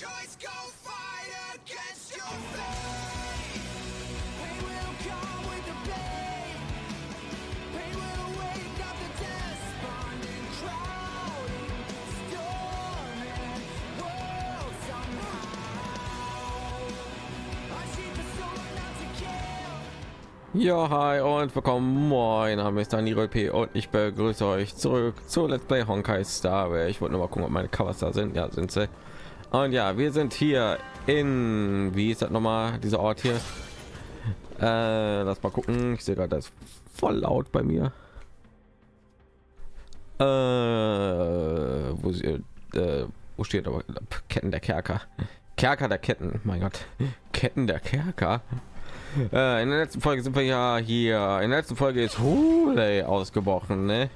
choice, go fight against your fate. Ja, hi und willkommen. Moin, mein Name ist Daniel P. und ich begrüße euch zurück zu Let's Play Honkai Star. Ich wollte nur mal gucken, ob meine Covers da sind. Ja, sind sie. Und ja, wir sind hier in, wie ist das nochmal, dieser Ort hier? Äh, lass mal gucken. Ich sehe gerade, das voll laut bei mir. Äh, wo, sie, äh, wo steht aber Ketten der Kerker? Kerker der Ketten, mein Gott. Ketten der Kerker. Äh, in der letzten Folge sind wir ja hier. In der letzten Folge ist Hule ausgebrochen, ne?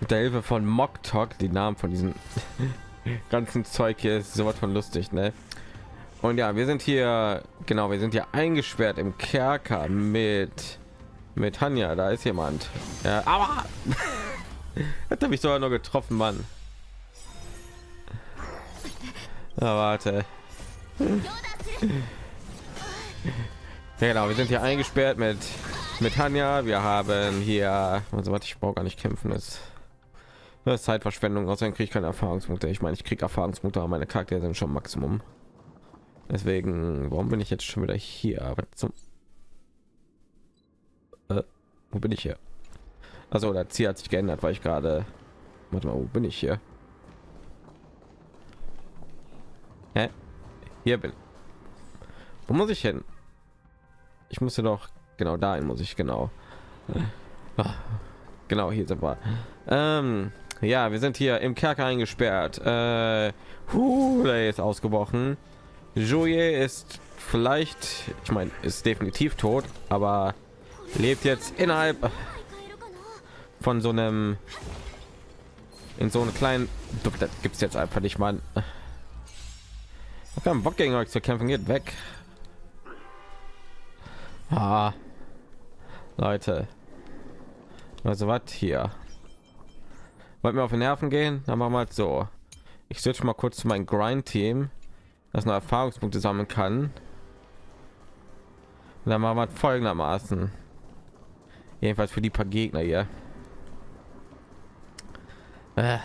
Mit der Hilfe von Moktok, die Namen von diesem ganzen Zeug hier ist sowas von lustig, ne? Und ja, wir sind hier, genau, wir sind hier eingesperrt im Kerker mit mit Hanja. Da ist jemand. Ja, aber hat er mich sogar nur getroffen, Mann. Na, warte. Ja, genau, wir sind hier eingesperrt mit mit Hanja. Wir haben hier, also was ich brauche gar nicht kämpfen ist. Das ist Zeitverschwendung, außerdem kriege ich keine Erfahrungspunkte. Ich meine, ich kriege Erfahrungspunkte, aber meine Charaktere sind schon Maximum. Deswegen, warum bin ich jetzt schon wieder hier? Was zum äh, wo bin ich hier? Also das Ziel hat sich geändert, weil ich gerade. Warte mal, wo bin ich hier? Hä? Hier bin. Wo muss ich hin? Ich musste doch genau dahin muss ich genau. Ah, Genau hier sind wir. Ähm, ja, wir sind hier im Kerker eingesperrt. Äh, Hule ist ausgebrochen. Jouye ist vielleicht, ich meine, ist definitiv tot, aber lebt jetzt innerhalb von so einem in so einem kleinen das gibt es jetzt einfach nicht mal keinen Bock gegen euch zu kämpfen geht weg ah, Leute also was hier wollt mir auf den Nerven gehen dann machen wir halt so ich switch mal kurz zu meinem Grind Team das noch Erfahrungspunkte sammeln kann und dann machen wir folgendermaßen jedenfalls für die paar Gegner hier Äh.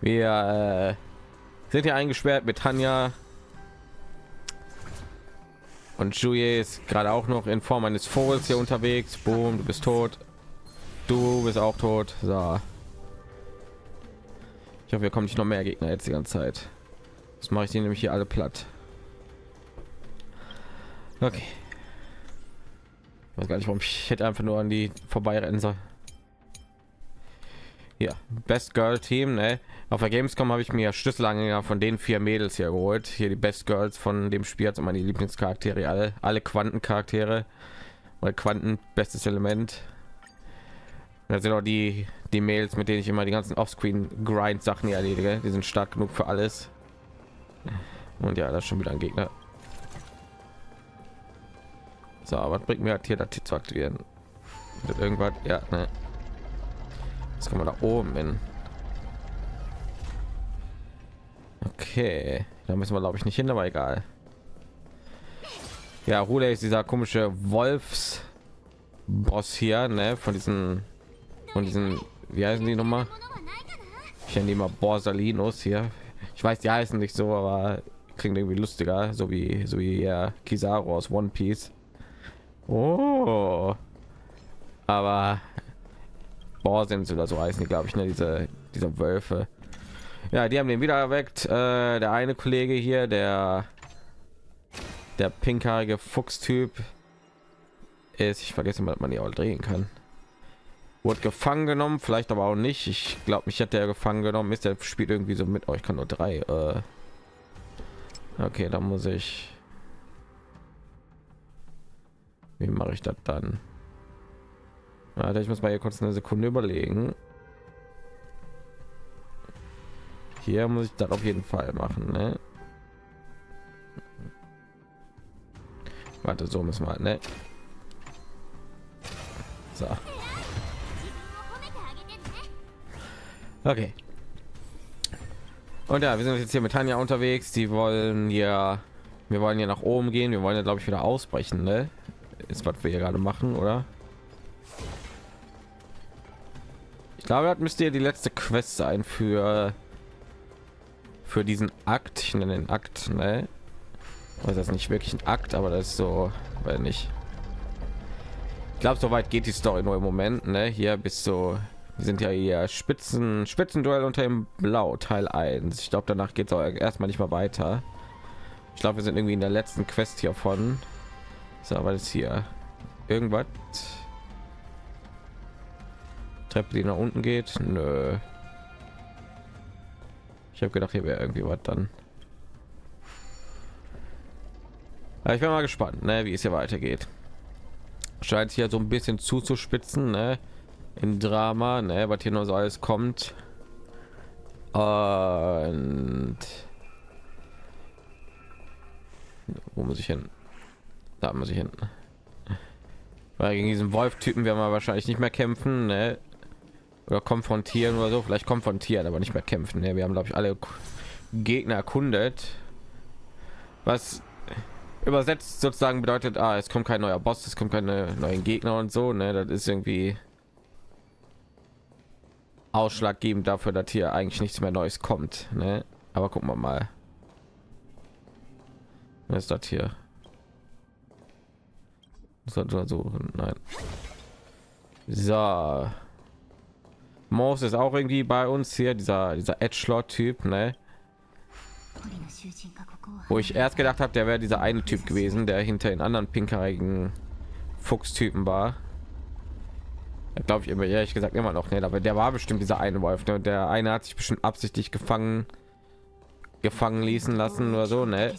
wir äh, sind hier eingesperrt mit Tanja und Julie ist gerade auch noch in Form eines Vogels hier unterwegs. Boom, du bist tot. Du bist auch tot. So. Ich hoffe, hier kommen nicht noch mehr Gegner jetzt die ganze Zeit. Das mache ich die nämlich hier alle platt. Okay. Ich weiß gar nicht, warum ich hätte einfach nur an die vorbeirennen soll. Ja, Best Girl Team, ne? Auf der Gamescom habe ich mir Schlüsselanhänger von den vier Mädels hier geholt. Hier die Best Girls von dem Spiel, also meine Lieblingscharaktere, alle, alle Quantencharaktere. Weil Quanten bestes Element. Da sind auch die die Mails, mit denen ich immer die ganzen Offscreen Grind Sachen hier erledige. Die sind stark genug für alles. Und ja, das ist schon wieder ein Gegner. So, was bringt mir halt hier das zu aktivieren? Wird Irgendwas, ja, ne. Jetzt kann man da oben hin. Okay, da müssen wir glaube ich nicht hin, aber egal. Ja, Rule ist dieser komische Wolfs Boss hier, ne, von diesen von diesen wie heißen die noch mal? Ich die mal Borsalinos hier. Ich weiß, die heißen nicht so, aber klingt irgendwie lustiger, so wie so wie ja, Kizaru aus One Piece. Oh. Aber Borsins oder so heißen die, glaube ich, ne, diese diese Wölfe. Ja, die haben den wieder erweckt. Äh, der eine Kollege hier, der der pinkhaarige Fuchstyp ist, ich vergesse mal, man die auch drehen kann. Wurde gefangen genommen, vielleicht aber auch nicht. Ich glaube, mich hat der gefangen genommen. Ist der spielt irgendwie so mit. euch kann nur drei. Äh okay, dann muss ich. Wie mache ich das dann? Warte, ich muss mal hier kurz eine Sekunde überlegen. Hier muss ich das auf jeden Fall machen, ne? Warte, so müssen wir, ne? So. Und ja, wir sind jetzt hier mit Tanja unterwegs. Die wollen ja, wir wollen ja nach oben gehen. Wir wollen ja, glaube ich, wieder ausbrechen. Ne? Ist was wir hier gerade machen, oder? Ich glaube, das müsste ja die letzte Quest sein für für diesen Akt. Ich nenne den Akt, ne? Also das ist nicht wirklich ein Akt, aber das ist so, weil nicht. Ich glaube, soweit geht die Story nur im Moment, ne? Hier bis so wir sind ja hier Spitzen, Spitzenduell unter dem Blau, Teil 1. Ich glaube, danach geht es auch erstmal nicht mehr weiter. Ich glaube, wir sind irgendwie in der letzten Quest hier von. So, aber ist hier irgendwas? Treppe, die nach unten geht? Nö. Ich habe gedacht, hier wäre irgendwie was dann. Ja, ich bin mal gespannt, ne, wie es hier weitergeht. Scheint hier so ein bisschen zuzuspitzen, ne? Im Drama, ne, was hier noch so alles kommt. Und wo muss ich hin? Da muss ich hin. Weil gegen diesen Wolf-Typen werden wir wahrscheinlich nicht mehr kämpfen, ne? Oder konfrontieren oder so. Vielleicht konfrontieren, aber nicht mehr kämpfen. Ne? Wir haben, glaube ich, alle Gegner erkundet. Was übersetzt sozusagen bedeutet, ah, es kommt kein neuer Boss, es kommt keine neuen Gegner und so. Ne? Das ist irgendwie ausschlaggebend dafür, dass hier eigentlich nichts mehr Neues kommt. Ne? Aber gucken wir mal. Was ist das hier? Sollte man suchen? Nein. So. Moos ist auch irgendwie bei uns hier, dieser, dieser Edgelord-Typ, ne? Wo ich erst gedacht habe, der wäre dieser eine Typ gewesen, der hinter den anderen pinkerigen Fuchstypen war glaube ich immer ehrlich gesagt immer noch nicht aber der war bestimmt dieser eine Wolf ne? der eine hat sich bestimmt absichtlich gefangen gefangen ließen lassen oder so ne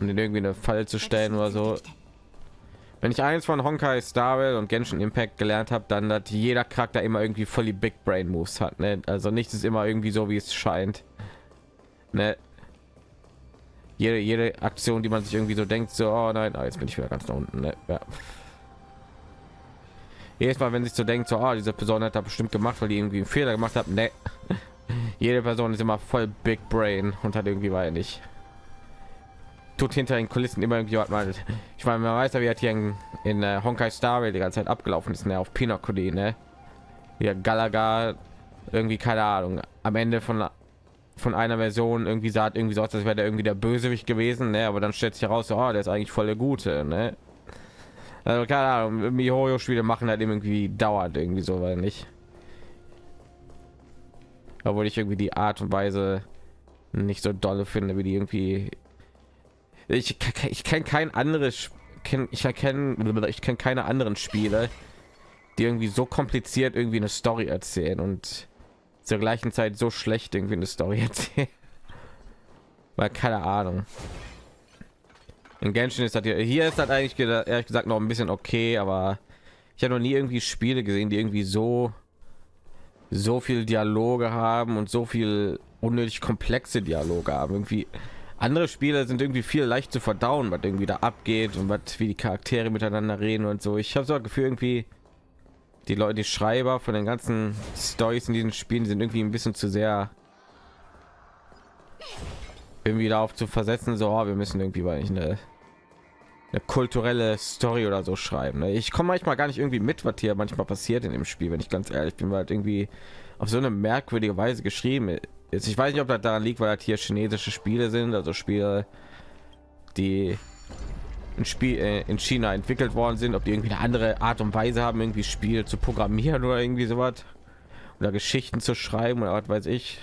um den irgendwie eine Falle zu stellen oder so wenn ich eins von Honkai Star und Genshin Impact gelernt habe dann hat jeder Charakter immer irgendwie voll die Big Brain Moves hat ne? also nichts ist immer irgendwie so wie es scheint ne? jede, jede Aktion die man sich irgendwie so denkt so oh nein ah, jetzt bin ich wieder ganz da unten ne? ja jedes Mal, wenn sich so denkt, so, oh, diese Person hat da bestimmt gemacht, weil die irgendwie einen Fehler gemacht hat. Nee. Jede Person ist immer voll Big Brain und hat irgendwie weil nicht tut hinter den Kulissen immer irgendwie was mal. Ich meine, man weiß ja, wie hat hier in, in uh, Honkai Star die ganze Zeit abgelaufen ist, ne, auf Pinocchio, ne? Ja, Galaga irgendwie keine Ahnung. Am Ende von von einer Version irgendwie sagt irgendwie so, als wäre der irgendwie der Bösewicht gewesen, ne? Aber dann stellt sich heraus, oh, der ist eigentlich voll der Gute, ne? Also keine Ahnung, Mihoyo Spiele machen halt irgendwie dauert irgendwie so, weil nicht. Obwohl ich irgendwie die Art und Weise nicht so dolle finde, wie die irgendwie. Ich, ich kenne kein anderes, kenn, ich erkenne, ich kenne keine anderen Spiele, die irgendwie so kompliziert irgendwie eine Story erzählen und zur gleichen Zeit so schlecht irgendwie eine Story erzählen. Weil keine Ahnung. In Genshin ist das hier, hier ist das eigentlich ehrlich gesagt noch ein bisschen okay, aber ich habe noch nie irgendwie Spiele gesehen, die irgendwie so so viel Dialoge haben und so viel unnötig komplexe Dialoge haben. Irgendwie andere Spiele sind irgendwie viel leicht zu verdauen, was irgendwie da abgeht und was wie die Charaktere miteinander reden und so. Ich habe so ein Gefühl irgendwie die Leute, die Schreiber von den ganzen Stories in diesen Spielen sind irgendwie ein bisschen zu sehr irgendwie darauf zu versetzen, so oh, wir müssen irgendwie weil ich eine, eine kulturelle Story oder so schreiben. Ne? Ich komme manchmal gar nicht irgendwie mit, was hier manchmal passiert in dem Spiel, wenn ich ganz ehrlich bin, weil halt irgendwie auf so eine merkwürdige Weise geschrieben ist. Ich weiß nicht, ob das daran liegt, weil das hier chinesische Spiele sind, also Spiele, die ein Spiel äh, in China entwickelt worden sind, ob die irgendwie eine andere Art und Weise haben, irgendwie Spiele zu programmieren oder irgendwie sowas oder Geschichten zu schreiben oder was weiß ich.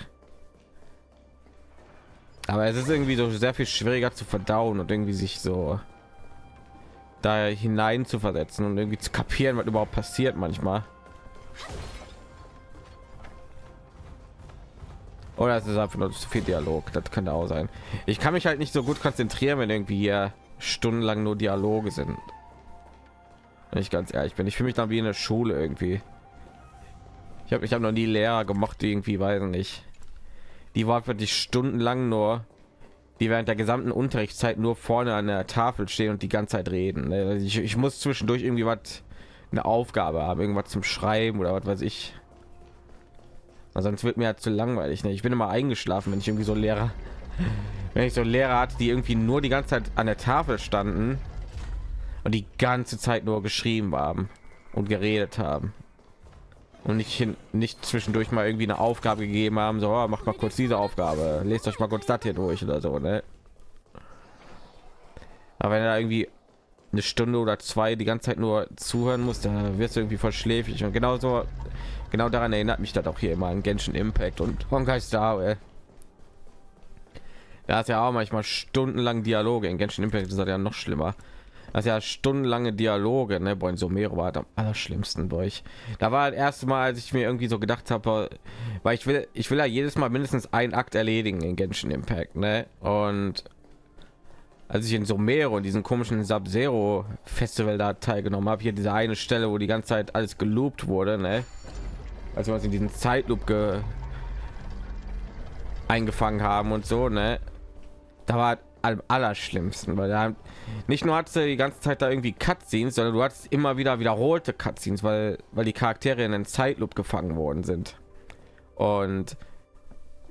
Aber es ist irgendwie so sehr viel schwieriger zu verdauen und irgendwie sich so da hinein zu versetzen und irgendwie zu kapieren, was überhaupt passiert manchmal. Oder es ist einfach nur zu viel Dialog. Das kann auch sein. Ich kann mich halt nicht so gut konzentrieren, wenn irgendwie hier stundenlang nur Dialoge sind. Wenn ich ganz ehrlich bin, ich fühle mich dann wie in der Schule irgendwie. Ich habe ich habe noch nie Lehrer gemacht, die irgendwie weiß nicht die war wirklich stundenlang nur die während der gesamten Unterrichtszeit nur vorne an der Tafel stehen und die ganze Zeit reden. Ne? Also ich, ich muss zwischendurch irgendwie was eine Aufgabe haben, irgendwas zum Schreiben oder was weiß ich. Also sonst wird mir halt zu langweilig. Ne? Ich bin immer eingeschlafen, wenn ich irgendwie so Lehrer, wenn ich so Lehrer hatte, die irgendwie nur die ganze Zeit an der Tafel standen und die ganze Zeit nur geschrieben haben und geredet haben und nicht hin, nicht zwischendurch mal irgendwie eine Aufgabe gegeben haben, so oh, macht mal kurz diese Aufgabe, lest euch mal kurz das hier durch oder so, ne? Aber wenn er irgendwie eine Stunde oder zwei die ganze Zeit nur zuhören muss, da wirst du irgendwie voll schläfrig und genauso genau daran erinnert mich das auch hier immer an Genshin Impact und Honkai Star. Ey. Da ist ja auch manchmal stundenlang Dialoge in Genshin Impact ist das ja noch schlimmer. Das ist ja stundenlange Dialoge, ne? In Somero war am allerschlimmsten durch. Da war das erste Mal, als ich mir irgendwie so gedacht habe, weil ich will, ich will ja jedes Mal mindestens einen Akt erledigen in Genshin Impact, ne? Und als ich in Somero in diesem komischen Sub-Zero Festival da teilgenommen habe, hier diese eine Stelle, wo die ganze Zeit alles geloopt wurde, ne? Also was in diesen Zeitloop ge eingefangen haben und so, ne? Da war am allerschlimmsten, weil da nicht nur hatte die ganze Zeit da irgendwie Cutscenes, sondern du hattest immer wieder wiederholte Cutscenes, weil weil die Charaktere in den Zeitloop gefangen worden sind. Und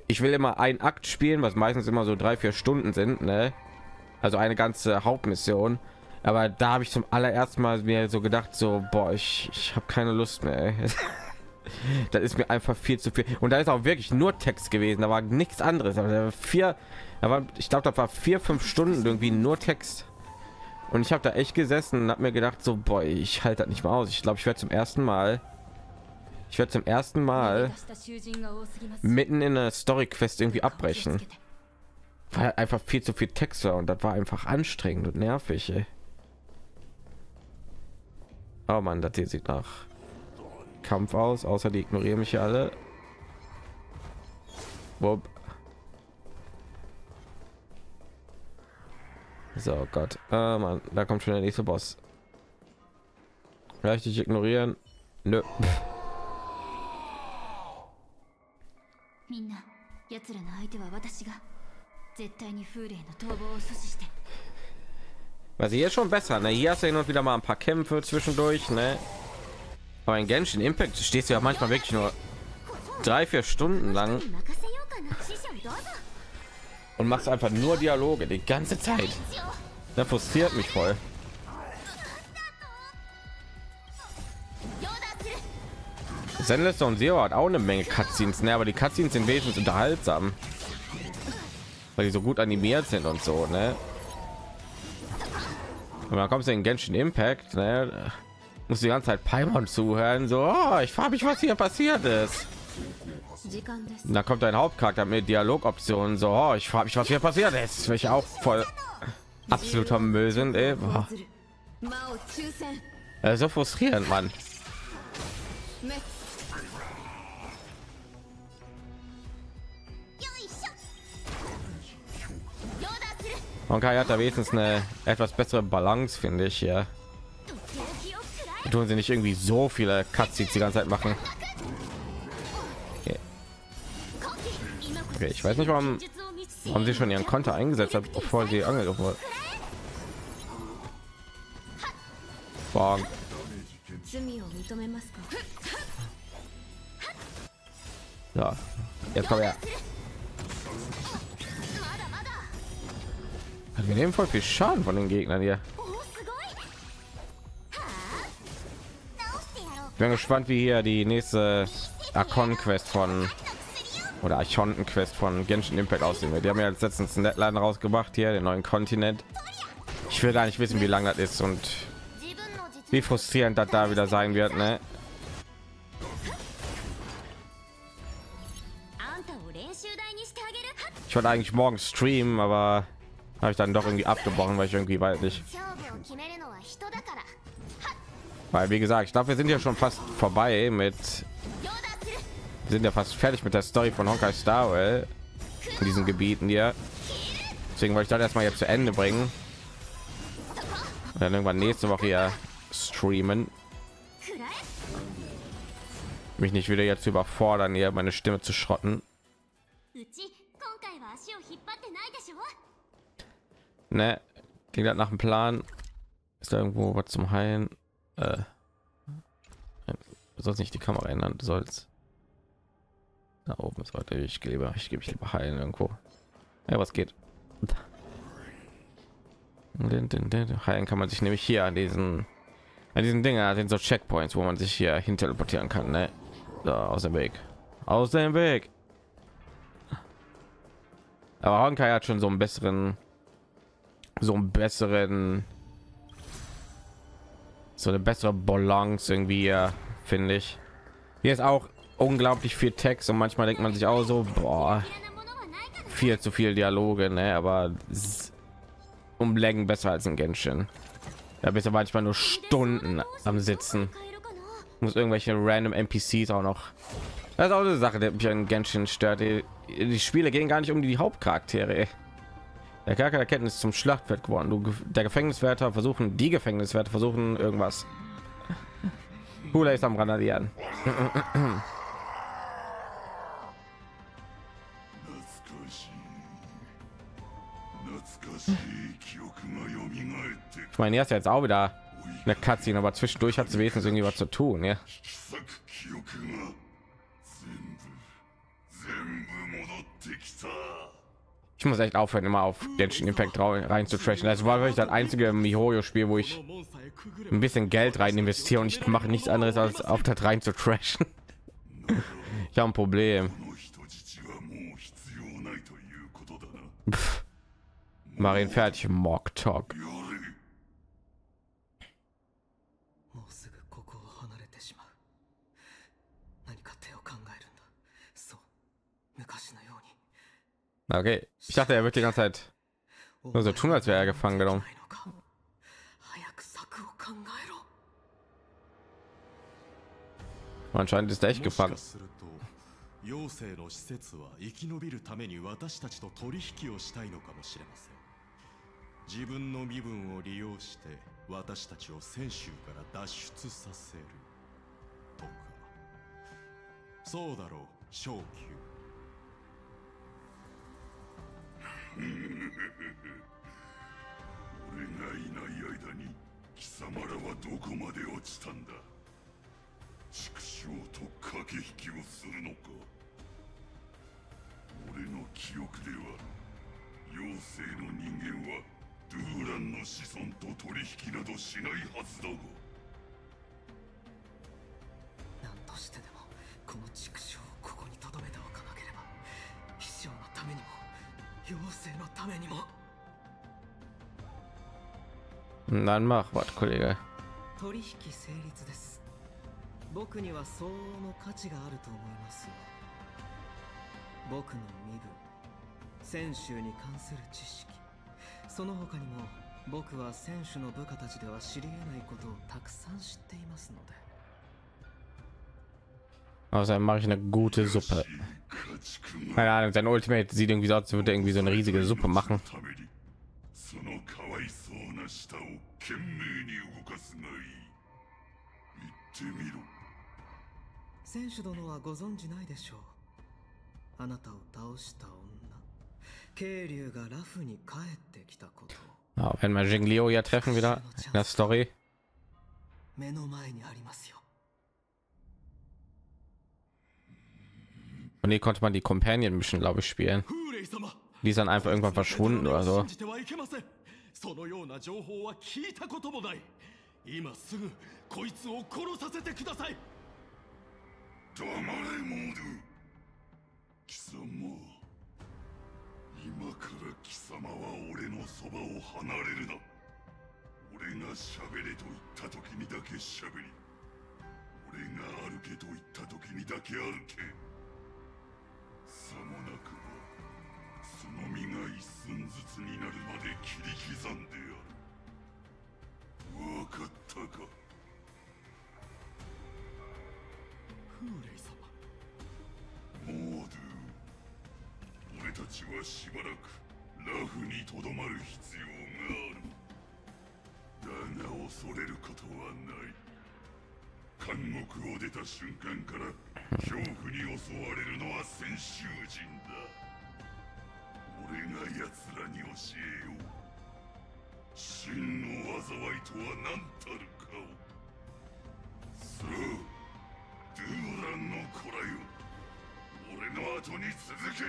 ich will immer einen Akt spielen, was meistens immer so drei vier Stunden sind, ne? also eine ganze Hauptmission. Aber da habe ich zum allerersten Mal mir so gedacht, so boah, ich, ich habe keine Lust mehr. das ist mir einfach viel zu viel. Und da ist auch wirklich nur Text gewesen. Da war nichts anderes. Aber vier, aber ich glaube, da war vier, fünf Stunden irgendwie nur Text. Und ich habe da echt gesessen und habe mir gedacht, so, boy, ich halte das nicht mehr aus. Ich glaube, ich werde zum ersten Mal, ich werde zum ersten Mal mitten in der Story Quest irgendwie abbrechen. Weil einfach viel zu viel Text war und das war einfach anstrengend und nervig. Ey. Oh man, das hier sieht nach Kampf aus, außer die ignorieren mich alle. Bob. So oh Gott, äh, Mann, da kommt schon der nächste Boss. Vielleicht dich ignorieren. Nö. sie hier ist schon besser, ne? Hier hast du hin und wieder mal ein paar Kämpfe zwischendurch, ne? Bei Genshin Impact stehst du ja manchmal wirklich nur drei, vier Stunden lang und machst einfach nur Dialoge die ganze Zeit. Da frustriert mich voll. Zenless und Zero hat auch eine Menge Cutscenes, ne? aber die Cutscenes sind wesentlich unterhaltsam, weil die so gut animiert sind und so. Ne? Und dann kommst du in Genshin Impact, ne? muss die ganze Zeit Paimon zuhören. So, oh, ich frage mich, was hier passiert ist. Da kommt ein Hauptcharakter mit Dialogoptionen. So, oh, ich frage mich, was hier passiert ist. Welche auch voll absoluter Müll sind. Ey. Boah. Äh, so frustrierend, Mann. Und Kai hat da wenigstens eine etwas bessere Balance, finde ich hier tun sie nicht irgendwie so viele Cutscenes die ganze Zeit machen. Okay. okay ich weiß nicht, warum, warum sie schon ihren Konter eingesetzt hat, bevor sie angegriffen wurde. Ja, jetzt kommen wir. Wir nehmen voll viel Schaden von den Gegnern hier. bin gespannt, wie hier die nächste Akon Quest von oder Archonten Quest von Genshin Impact aussehen wird. Die haben ja jetzt letztens einen Netline rausgebracht hier, den neuen Kontinent. Ich will gar nicht wissen, wie lang das ist und wie frustrierend das da wieder sein wird, ne? Ich wollte eigentlich morgen streamen, aber habe ich dann doch irgendwie abgebrochen, weil ich irgendwie weit nicht weil wie gesagt, ich glaube, wir sind ja schon fast vorbei mit sind ja fast fertig mit der Story von Honkai Star Rail in diesen Gebieten hier. Deswegen wollte ich das erstmal jetzt zu Ende bringen. Und dann irgendwann nächste Woche hier streamen. Mich nicht wieder jetzt überfordern, hier meine Stimme zu schrotten. Ne, ging das halt nach dem Plan? Ist da irgendwo was zum Heilen? Äh, sollst nicht die Kamera ändern, du sollst. Da oben sollte ich lieber, ich gebe ich lieber heilen irgendwo. Ja, was geht? Heilen kann man sich nämlich hier an diesen, an diesen Dinger, den so Checkpoints, wo man sich hier hin teleportieren kann, ne? Da, aus dem Weg, aus dem Weg. Aber Honkai hat schon so einen besseren, so einen besseren, so eine bessere Balance irgendwie, finde ich. Hier ist auch unglaublich viel Text und manchmal denkt man sich auch so, boah, viel zu viel Dialoge, ne? Aber um Längen besser als ein Genshin. Da bist du manchmal nur Stunden am Sitzen. Muss irgendwelche random NPCs auch noch. Das ist auch eine Sache, die mich an Genshin stört. Die, die Spiele gehen gar nicht um die Hauptcharaktere. Der Kerker der Ketten ist zum Schlachtfeld geworden. Du, der Gefängniswärter versuchen, die Gefängniswärter versuchen irgendwas. Hula ist am Randalieren. Ich meine, er ist jetzt auch wieder eine Cutscene, aber zwischendurch hat sie wenigstens irgendwie was zu tun, ja ich muss echt aufhören immer auf Genshin Impact rein zu trashen das war wirklich das einzige mihoyo Spiel wo ich ein bisschen Geld rein investiere und ich mache nichts anderes als auf das rein zu trashen ich habe ein Problem. Marien fertig Mock Talk. Okay. ich dachte, er wird die ganze Zeit nur so tun, als wäre er gefangen genommen. ないのか早く策を考えろ Anscheinend ist er echt もし gefangen. かすると妖精の施設は生き延びるために私たちと取引をしたいのかもしれません自分の身分を利用して私たちを泉州から脱出させるとかそうだろう昇級 俺がいない間に貴様らはどこまで落ちたんだ？畜生と駆け引きをするのか？俺の記憶では妖精の人間はドゥーランの子孫と取引などしないはずだが。何としてでもこの畜生妖精のためにも。Dann mach was, Kollege. 取引成立です。僕には相応の価値があると思いますよ。僕の身分選手に関する知識。その他にも僕は選手の部下たちでは知り得ないことをたくさん知っていますので Außerdem mache ich eine gute Suppe. 家畜が Keine Ahnung, sein Ultimate sieht irgendwie so aus, als würde er irgendwie so eine riesige Suppe machen. ためにそのかわいそうな舌を懸命に動かすがいい言ってみろ選手殿はご存知ないでしょうあなたを倒した女渓流がラフに帰ってきたことを Ja, wenn wir Jinglio ja treffen wieder in der Story. 目の前にありますよ Und hier konnte man die Companion Mission, glaube ich, spielen. フーレイ様 Die ist dann einfach irgendwann verschwunden oder so. 信じてはいけませんそのような情報は聞いたこともない今すぐこいつを殺させてください黙れモード貴様今から貴様は俺のそばを離れるな俺が喋れと言った時にだけ喋り俺が歩けと言った時にだけ歩け さもなくばその身が一寸ずつになるまで切り刻んである。わかったか。フーレイ様。モードゥ俺たちはしばらくラフにとどまる必要がある。だが恐れることはない監獄を出た瞬間から恐怖に襲われるのは先習人だ俺が奴らに教えよう真の災いとは何たるかをさあドゥーランの子らよ俺の後に続け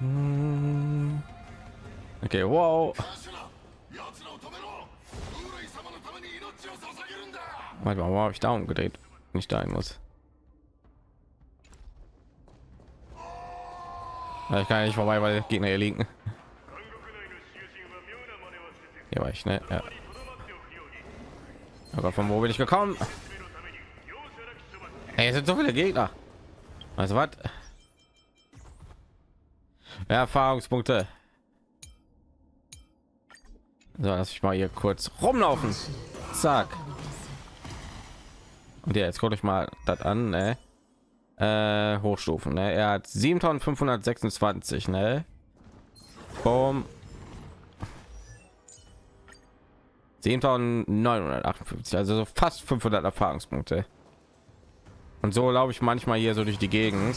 Hm. Okay, wow. Warte mal, warum habe ich da umgedreht? Nicht dahin muss. Ich kann nicht vorbei, weil Gegner hier liegen. Hier war ich, ne? Ja. Aber von wo bin ich gekommen? Ey, es sind so viele Gegner. Also was? Erfahrungspunkte. So, lass ich mal hier kurz rumlaufen. Zack. Und ja, jetzt guckt euch mal das an, ne? Äh, Hochstufen, ne? Er hat 7526, ne? Boom. 7958, also so fast 500 Erfahrungspunkte. Und so laufe ich manchmal hier so durch die Gegend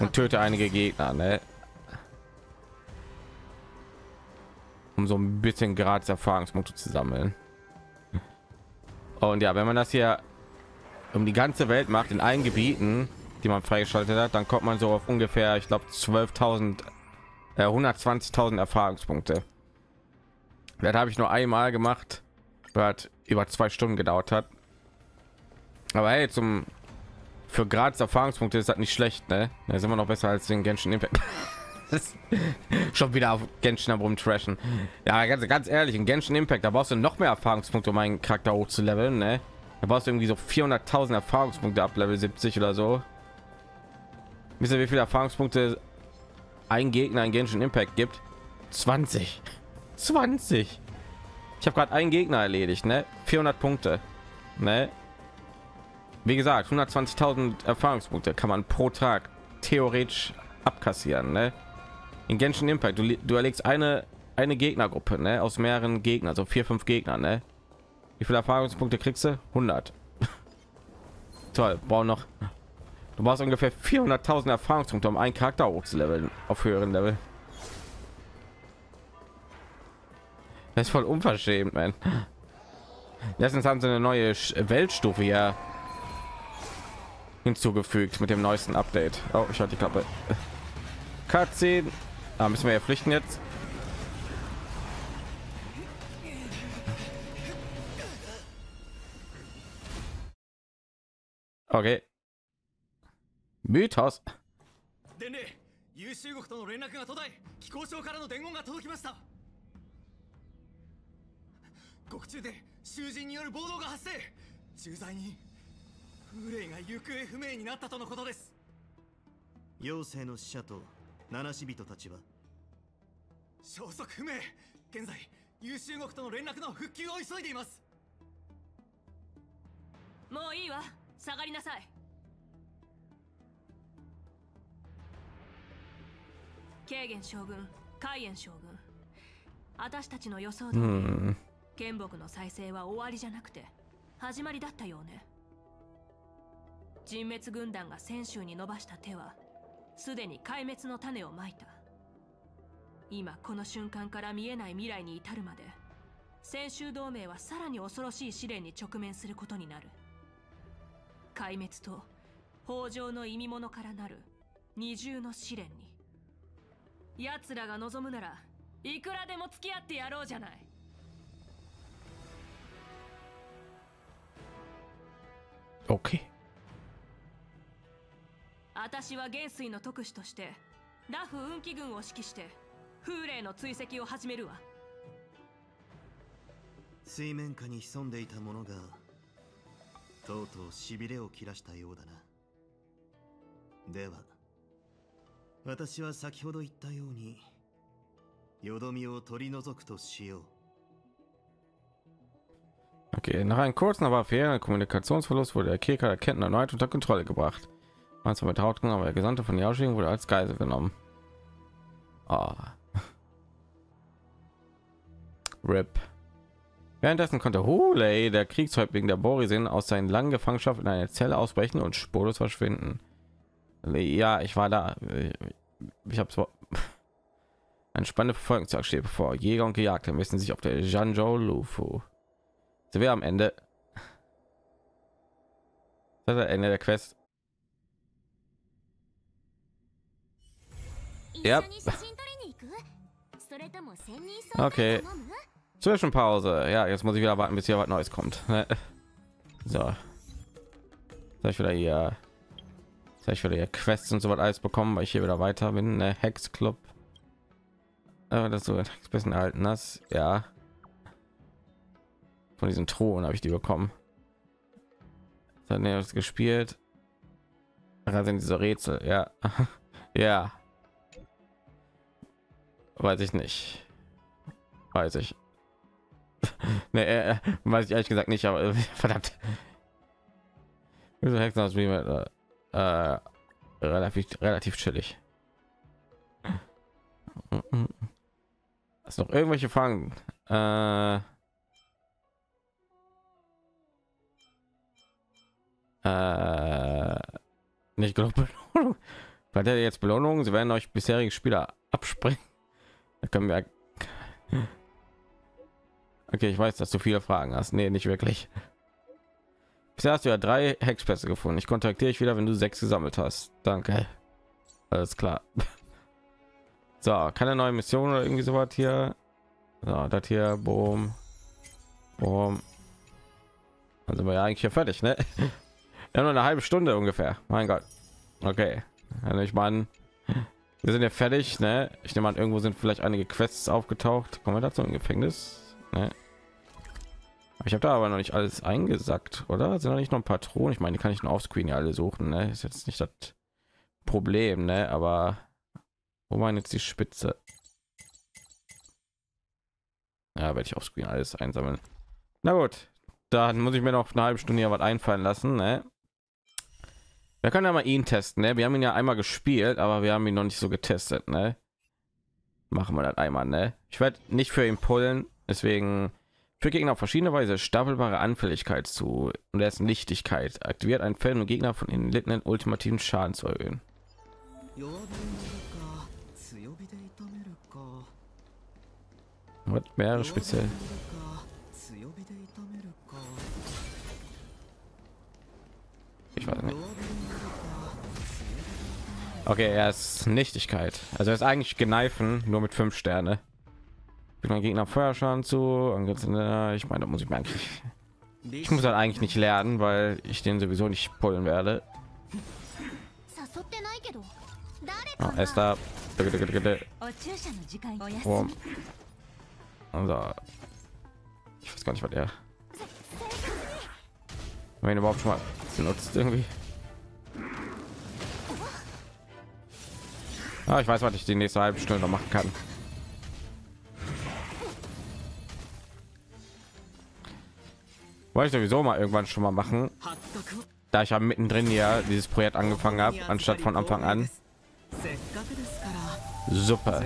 und töte einige Gegner, ne? Um so ein bisschen gratis Erfahrungspunkte zu sammeln. Und ja, wenn man das hier um die ganze Welt macht in allen Gebieten, die man freigeschaltet hat, dann kommt man so auf ungefähr, ich glaube, 12.000, äh, 120.000 Erfahrungspunkte. Das habe ich nur einmal gemacht, es über zwei Stunden gedauert hat. Aber hey, zum für gratis Erfahrungspunkte ist das nicht schlecht, ne? Da ist immer noch besser als den Genshin Impact. Schon wieder auf Genshin am rumtrashen. Ja, ganz, ganz ehrlich, in Genshin Impact, da brauchst du noch mehr Erfahrungspunkte, um meinen Charakter hoch zu leveln, ne? Da brauchst du irgendwie so 400.000 Erfahrungspunkte ab Level 70 oder so. Wisst ihr, wie viele Erfahrungspunkte ein Gegner in Genshin Impact gibt? 20. 20. Ich habe gerade einen Gegner erledigt, ne? 400 Punkte, ne? Wie gesagt, 120.000 Erfahrungspunkte kann man pro Tag theoretisch abkassieren, ne? In Genshin Impact, du, du erlegst eine eine Gegnergruppe, ne? Aus mehreren Gegnern, so vier, fünf Gegner, ne? Wie viele Erfahrungspunkte kriegst du? 100. Toll, brauchen noch. Du brauchst ungefähr 400.000 Erfahrungspunkte, um einen Charakter hochzuleveln auf höheren Level. Das ist voll unverschämt, man. Letztens haben sie eine neue Weltstufe hier hinzugefügt mit dem neuesten Update. Oh, ich hatte die Klappe. Cutscene. Da müssen wir ja flüchten jetzt. Okay. Mythos. 伝令優秀国との連絡が途絶え機構省からの伝言が届きました。獄中で囚人による暴動が発生。駐在人フーレイが行方不明になったとのことです。妖精の使者と七死人たちは？消息不明。現在優秀国との連絡の復旧を急いでいます。もういいわ下がりなさい。ケーゲン将軍カイエン将軍。私たちの予想通り、Hm. 剣木の再生は終わりじゃなくて始まりだったようね。人滅軍団が泉州に伸ばした手はすでに壊滅の種をまいた。今この瞬間から見えない未来に至るまで泉州同盟はさらに恐ろしい試練に直面することになる壊滅と豊穣の意味物からなる二重の試練に。奴らが望むならいくらでも付き合ってやろうじゃない。Okay. 私は元帥の特使としてラフ運気軍を指揮して風霊の追跡を始めるわ。水面下に潜んでいたものがとうとうしびれを切らしたようだなでは私は先ほど言ったようによどみを取り除くとしよう Okay, nach einem kurzen, aber fairen Kommunikationsverlust wurde der Kirker der Ketten erneut unter Kontrolle gebracht. Manchmal mit Hautgang, aber der Gesandte von Yaoxing wurde als Geisel genommen. Ah. Rip. Währenddessen konnte Huley, der Kriegshäuptling der Borisin, aus seinen langen Gefangenschaft in eine Zelle ausbrechen und spurlos verschwinden. Ja, ich war da. Äh, ich habe zwar eine spannende Verfolgungsjagd steht bevor. Jäger und Gejagte müssen sich auf der Janjo Lufu. Sie wäre am Ende. Das ist das Ende der Quest. Ja. Okay. Äh, Zwischenpause. Ja, jetzt muss ich wieder warten, bis hier was Neues kommt. So. Soll ich wieder hier, soll ich wieder hier Quests und so was alles bekommen, weil ich hier wieder weiter bin. Ne? Hex Club. Äh, das so ein bisschen erhalten hast. Ja. Von diesen Thronen habe ich die bekommen. Dann habe ich gespielt. Da sind diese Rätsel. Ja. ja. Weiß ich nicht. Weiß ich. nee, äh, weiß ich ehrlich gesagt nicht, aber äh, verdammt. Wieso Hexen aus wie äh, äh, relativ relativ chillig. Hast noch irgendwelche Fragen? Äh, äh, nicht genug Belohnung. Weil der jetzt Belohnungen, sie werden euch bisherige Spieler abspringen. Da können wir Okay, ich weiß, dass du viele Fragen hast. Nee, nicht wirklich. Bisher hast du ja drei Hexplätze gefunden. Ich kontaktiere dich wieder, wenn du sechs gesammelt hast. Danke. Alles klar. So, keine neue Mission oder irgendwie so was hier. So, das hier, boom, boom. Dann sind wir ja eigentlich hier fertig, ne? Ja, nur eine halbe Stunde ungefähr. Mein Gott. Okay. Also ich meine, wir sind ja fertig, ne? Ich nehme an, irgendwo sind vielleicht einige Quests aufgetaucht. Kommen wir dazu im Gefängnis? Ne? Ich habe da aber noch nicht alles eingesackt, oder? Sind noch nicht noch ein paar? Ich meine, kann ich nur auf Screen ja alle suchen, ne? Ist jetzt nicht das Problem, ne? Aber wo war jetzt die Spitze? Ja, werde ich Screen alles einsammeln. Na gut, dann muss ich mir noch eine halbe Stunde hier was einfallen lassen, ne? Wir können ja mal ihn testen, ne? Wir haben ihn ja einmal gespielt, aber wir haben ihn noch nicht so getestet, ne? Machen wir das einmal, ne? Ich werde nicht für ihn pullen, deswegen für Gegner auf verschiedene Weise stapelbare Anfälligkeit zu und dessen Nichtigkeit aktiviert ein Fällen und Gegner von ihnen Litten ultimativen Schaden zu erhöhen. Was wäre speziell? Ich weiß nicht. Okay, er ist Nichtigkeit. Also er ist eigentlich Geneifen, nur mit fünf Sterne bin ein Gegner Feuerschaden zu. Ich meine, da muss ich mir eigentlich. Ich muss halt eigentlich nicht lernen, weil ich den sowieso nicht pullen werde. Oh, Esther. Oh. Also, ich weiß gar nicht, was er wenn überhaupt schon mal benutzt irgendwie. Ah, ich weiß, was ich die nächste halbe Stunde noch machen kann. Wollte ich sowieso mal irgendwann schon mal machen. Da ich ja mittendrin ja dieses Projekt angefangen habe, anstatt von Anfang an. Super.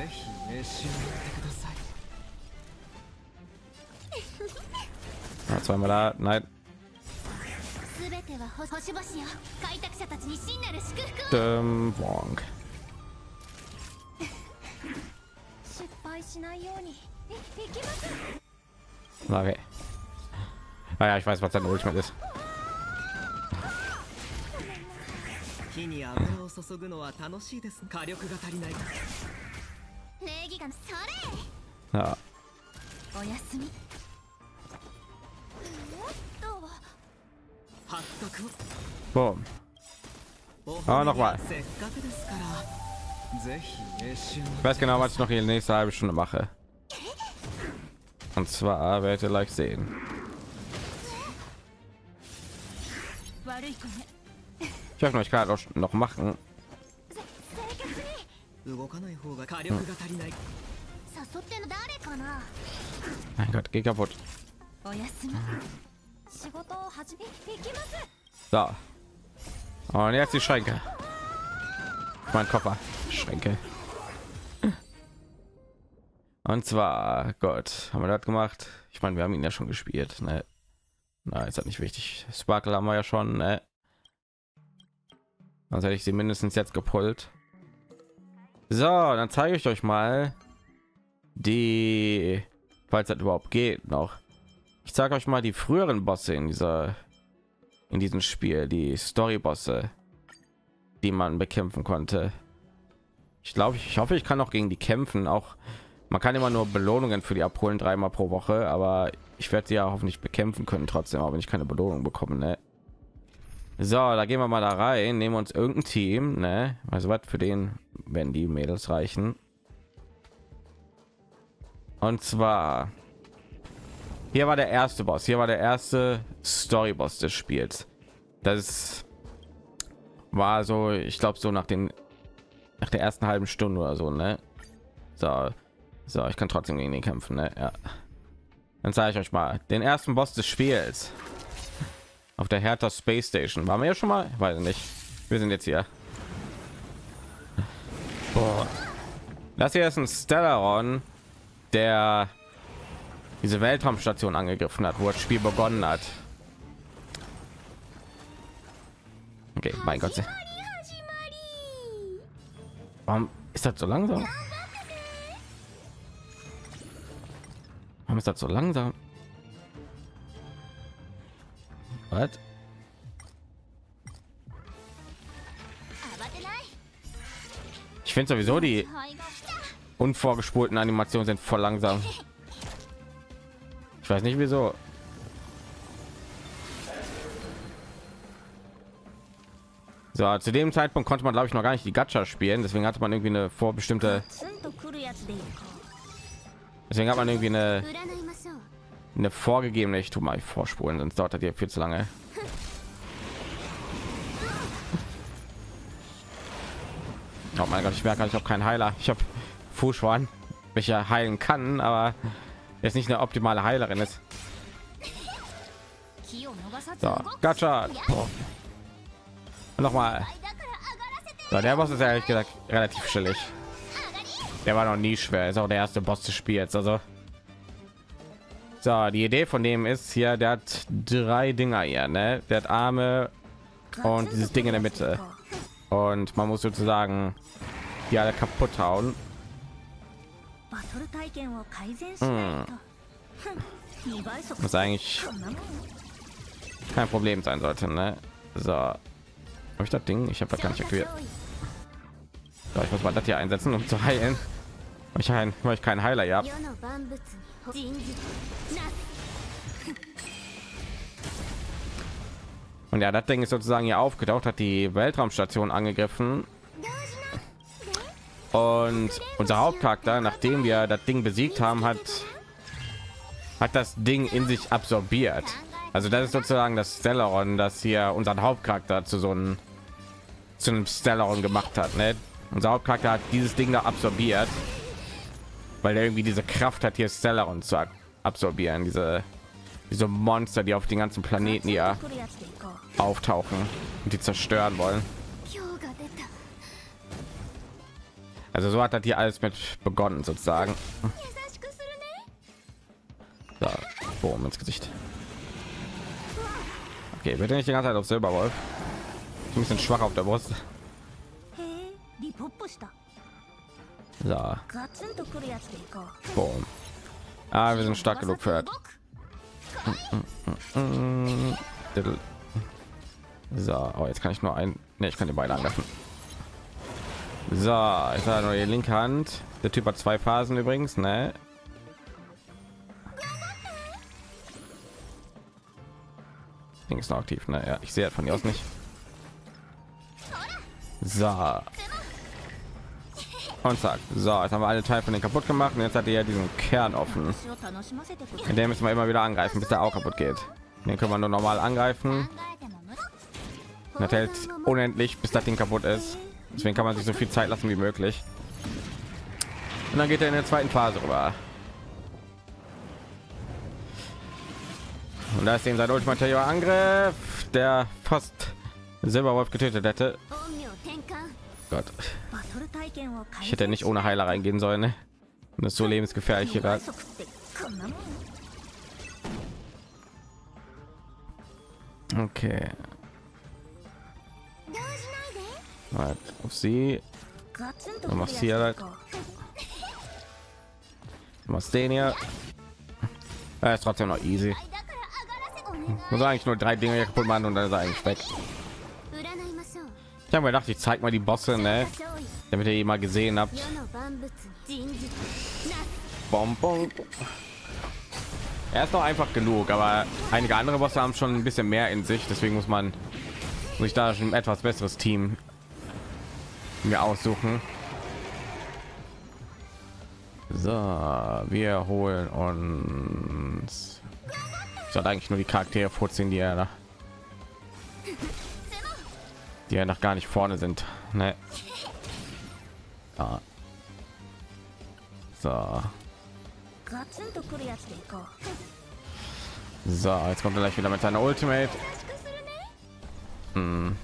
Ja, zweimal da, nein. Ähm, Wong. Okay. Naja, ich weiß, was sein Ultimate ist. Ja. Boom. noch mal. Ich weiß genau, was ich noch in der nächsten halben Stunde mache. Und zwar werdet ihr gleich sehen. Ich hoffe, ich kann das noch machen. Hm. Mein Gott, geht kaputt. So. Und jetzt die Schränke. Mein Koffer. Schränke. Und zwar, Gott, haben wir das gemacht? Ich meine, wir haben ihn ja schon gespielt. Ne? Na, ist das nicht wichtig. Sparkle haben wir ja schon. Ne? Sonst hätte ich sie mindestens jetzt gepult. So, dann zeige ich euch mal die, falls das überhaupt geht, noch. Ich zeige euch mal die früheren Bosse in dieser in diesem Spiel, die Storybosse, die man bekämpfen konnte. Ich glaube, ich hoffe, ich kann auch gegen die kämpfen. Auch man kann immer nur Belohnungen für die abholen dreimal pro Woche, aber ich werde sie ja hoffentlich bekämpfen können trotzdem, auch wenn ich keine Belohnung bekomme. Ne? So, da gehen wir mal da rein, nehmen uns irgendein Team, ne? Also was für den werden die Mädels reichen. Und zwar hier war der erste Boss, hier war der erste Story Boss des Spiels. Das war so, ich glaube so nach den nach der ersten halben Stunde oder so, ne? So, so, ich kann trotzdem gegen ihn kämpfen, ne? Ja. Dann zeige ich euch mal den ersten Boss des Spiels auf der Hertha Space Station. Waren wir ja schon mal? Weiß nicht. Wir sind jetzt hier. Boah. Das hier ist ein Stellaron, der diese Weltraumstation angegriffen hat, wo das Spiel begonnen hat. Okay, mein Gott. Warum ist das so langsam? Warum ist das so langsam? Was? Ich finde sowieso die unvorgespulten Animationen sind voll langsam. Ich weiß nicht wieso. So, zu dem Zeitpunkt konnte man glaube ich noch gar nicht die Gacha spielen, deswegen hatte man irgendwie eine vorbestimmte, Deswegen hat man irgendwie eine, eine vorgegebene, ich tue mal vorspulen, sonst dauert ihr viel zu lange. Oh mein Gott, ich merke, ich habe keinen Heiler. Ich habe Fußschwan, welcher heilen kann, aber jetzt nicht eine optimale Heilerin ist. So, Gacha. Oh. Nochmal. So, der Boss ist ehrlich gesagt relativ chillig. Der war noch nie schwer. Ist auch der erste Boss des Spiels. Also so, die Idee von dem ist hier, der hat drei Dinger hier, ne? Der hat Arme und dieses Ding in der Mitte. Und man muss sozusagen die alle kaputt hauen. Hm. Was eigentlich kein Problem sein sollte, ne? So. Habe ich das Ding? Ich habe das gar nicht aktiviert. So, ich muss mal das hier einsetzen, um zu heilen ich ein weil ich keinen heiler ja und ja das ding ist sozusagen hier aufgetaucht hat die weltraumstation angegriffen und unser hauptcharakter nachdem wir das ding besiegt haben hat hat das ding in sich absorbiert also das ist sozusagen das Stellaron, das hier unseren Hauptcharakter zu so einem zu einem Stellaron gemacht hat. Ne? Unser Hauptcharakter hat dieses Ding da absorbiert weil er irgendwie diese Kraft hat, hier Stellaron zu absorbieren, diese diese Monster, die auf den ganzen Planeten hier auftauchen und die zerstören wollen. Also so hat das hier alles mit begonnen sozusagen. So, boom ins Gesicht. Okay, bitte nicht die ganze Zeit auf Silberwolf. Ein bisschen schwach auf der Brust. So. Boom. Ah, wir sind stark genug für. So, oh, jetzt kann ich nur ein. Ne, ich kann die beide angreifen. So, ich habe nur die linke Hand. Der Typ hat zwei Phasen übrigens, ne? Ding ist noch aktiv, ne? Ja, ich sehe halt von hier aus nicht. So und zack. So, jetzt haben wir alle Teile von den kaputt gemacht und jetzt hat er ja diesen Kern offen. In dem müssen wir immer wieder angreifen, bis der auch kaputt geht. Den können wir nur normal angreifen. Und das hält unendlich, bis das Ding kaputt ist. Deswegen kann man sich so viel Zeit lassen wie möglich. Und dann geht er in der zweiten Phase rüber. Und da ist eben sein ultimativer Angriff, der fast Silberwolf getötet hätte. Gott. Ich hätte nicht ohne Heiler reingehen sollen. Ne? Das ist so lebensgefährlich hier gerade. Okay. Halt auf sie. Dann machst hier halt. Machst den hier. Er ist trotzdem noch easy. Muss eigentlich nur drei Dinge kaputt machen und dann ist er eigentlich weg. Ich habe mir gedacht, ich zeig mal die Bosse, ne? Damit ihr mal gesehen habt. Bonbon. Er ist doch einfach genug, aber einige andere Bosse haben schon ein bisschen mehr in sich, deswegen muss man sich da schon ein etwas besseres Team mir aussuchen. So, wir holen uns. Ich sollte eigentlich nur die Charaktere vorziehen, die er die ja noch gar nicht vorne sind. Ne. Ja. So. So, jetzt kommt gleich wieder mit seiner Ultimate. Hm.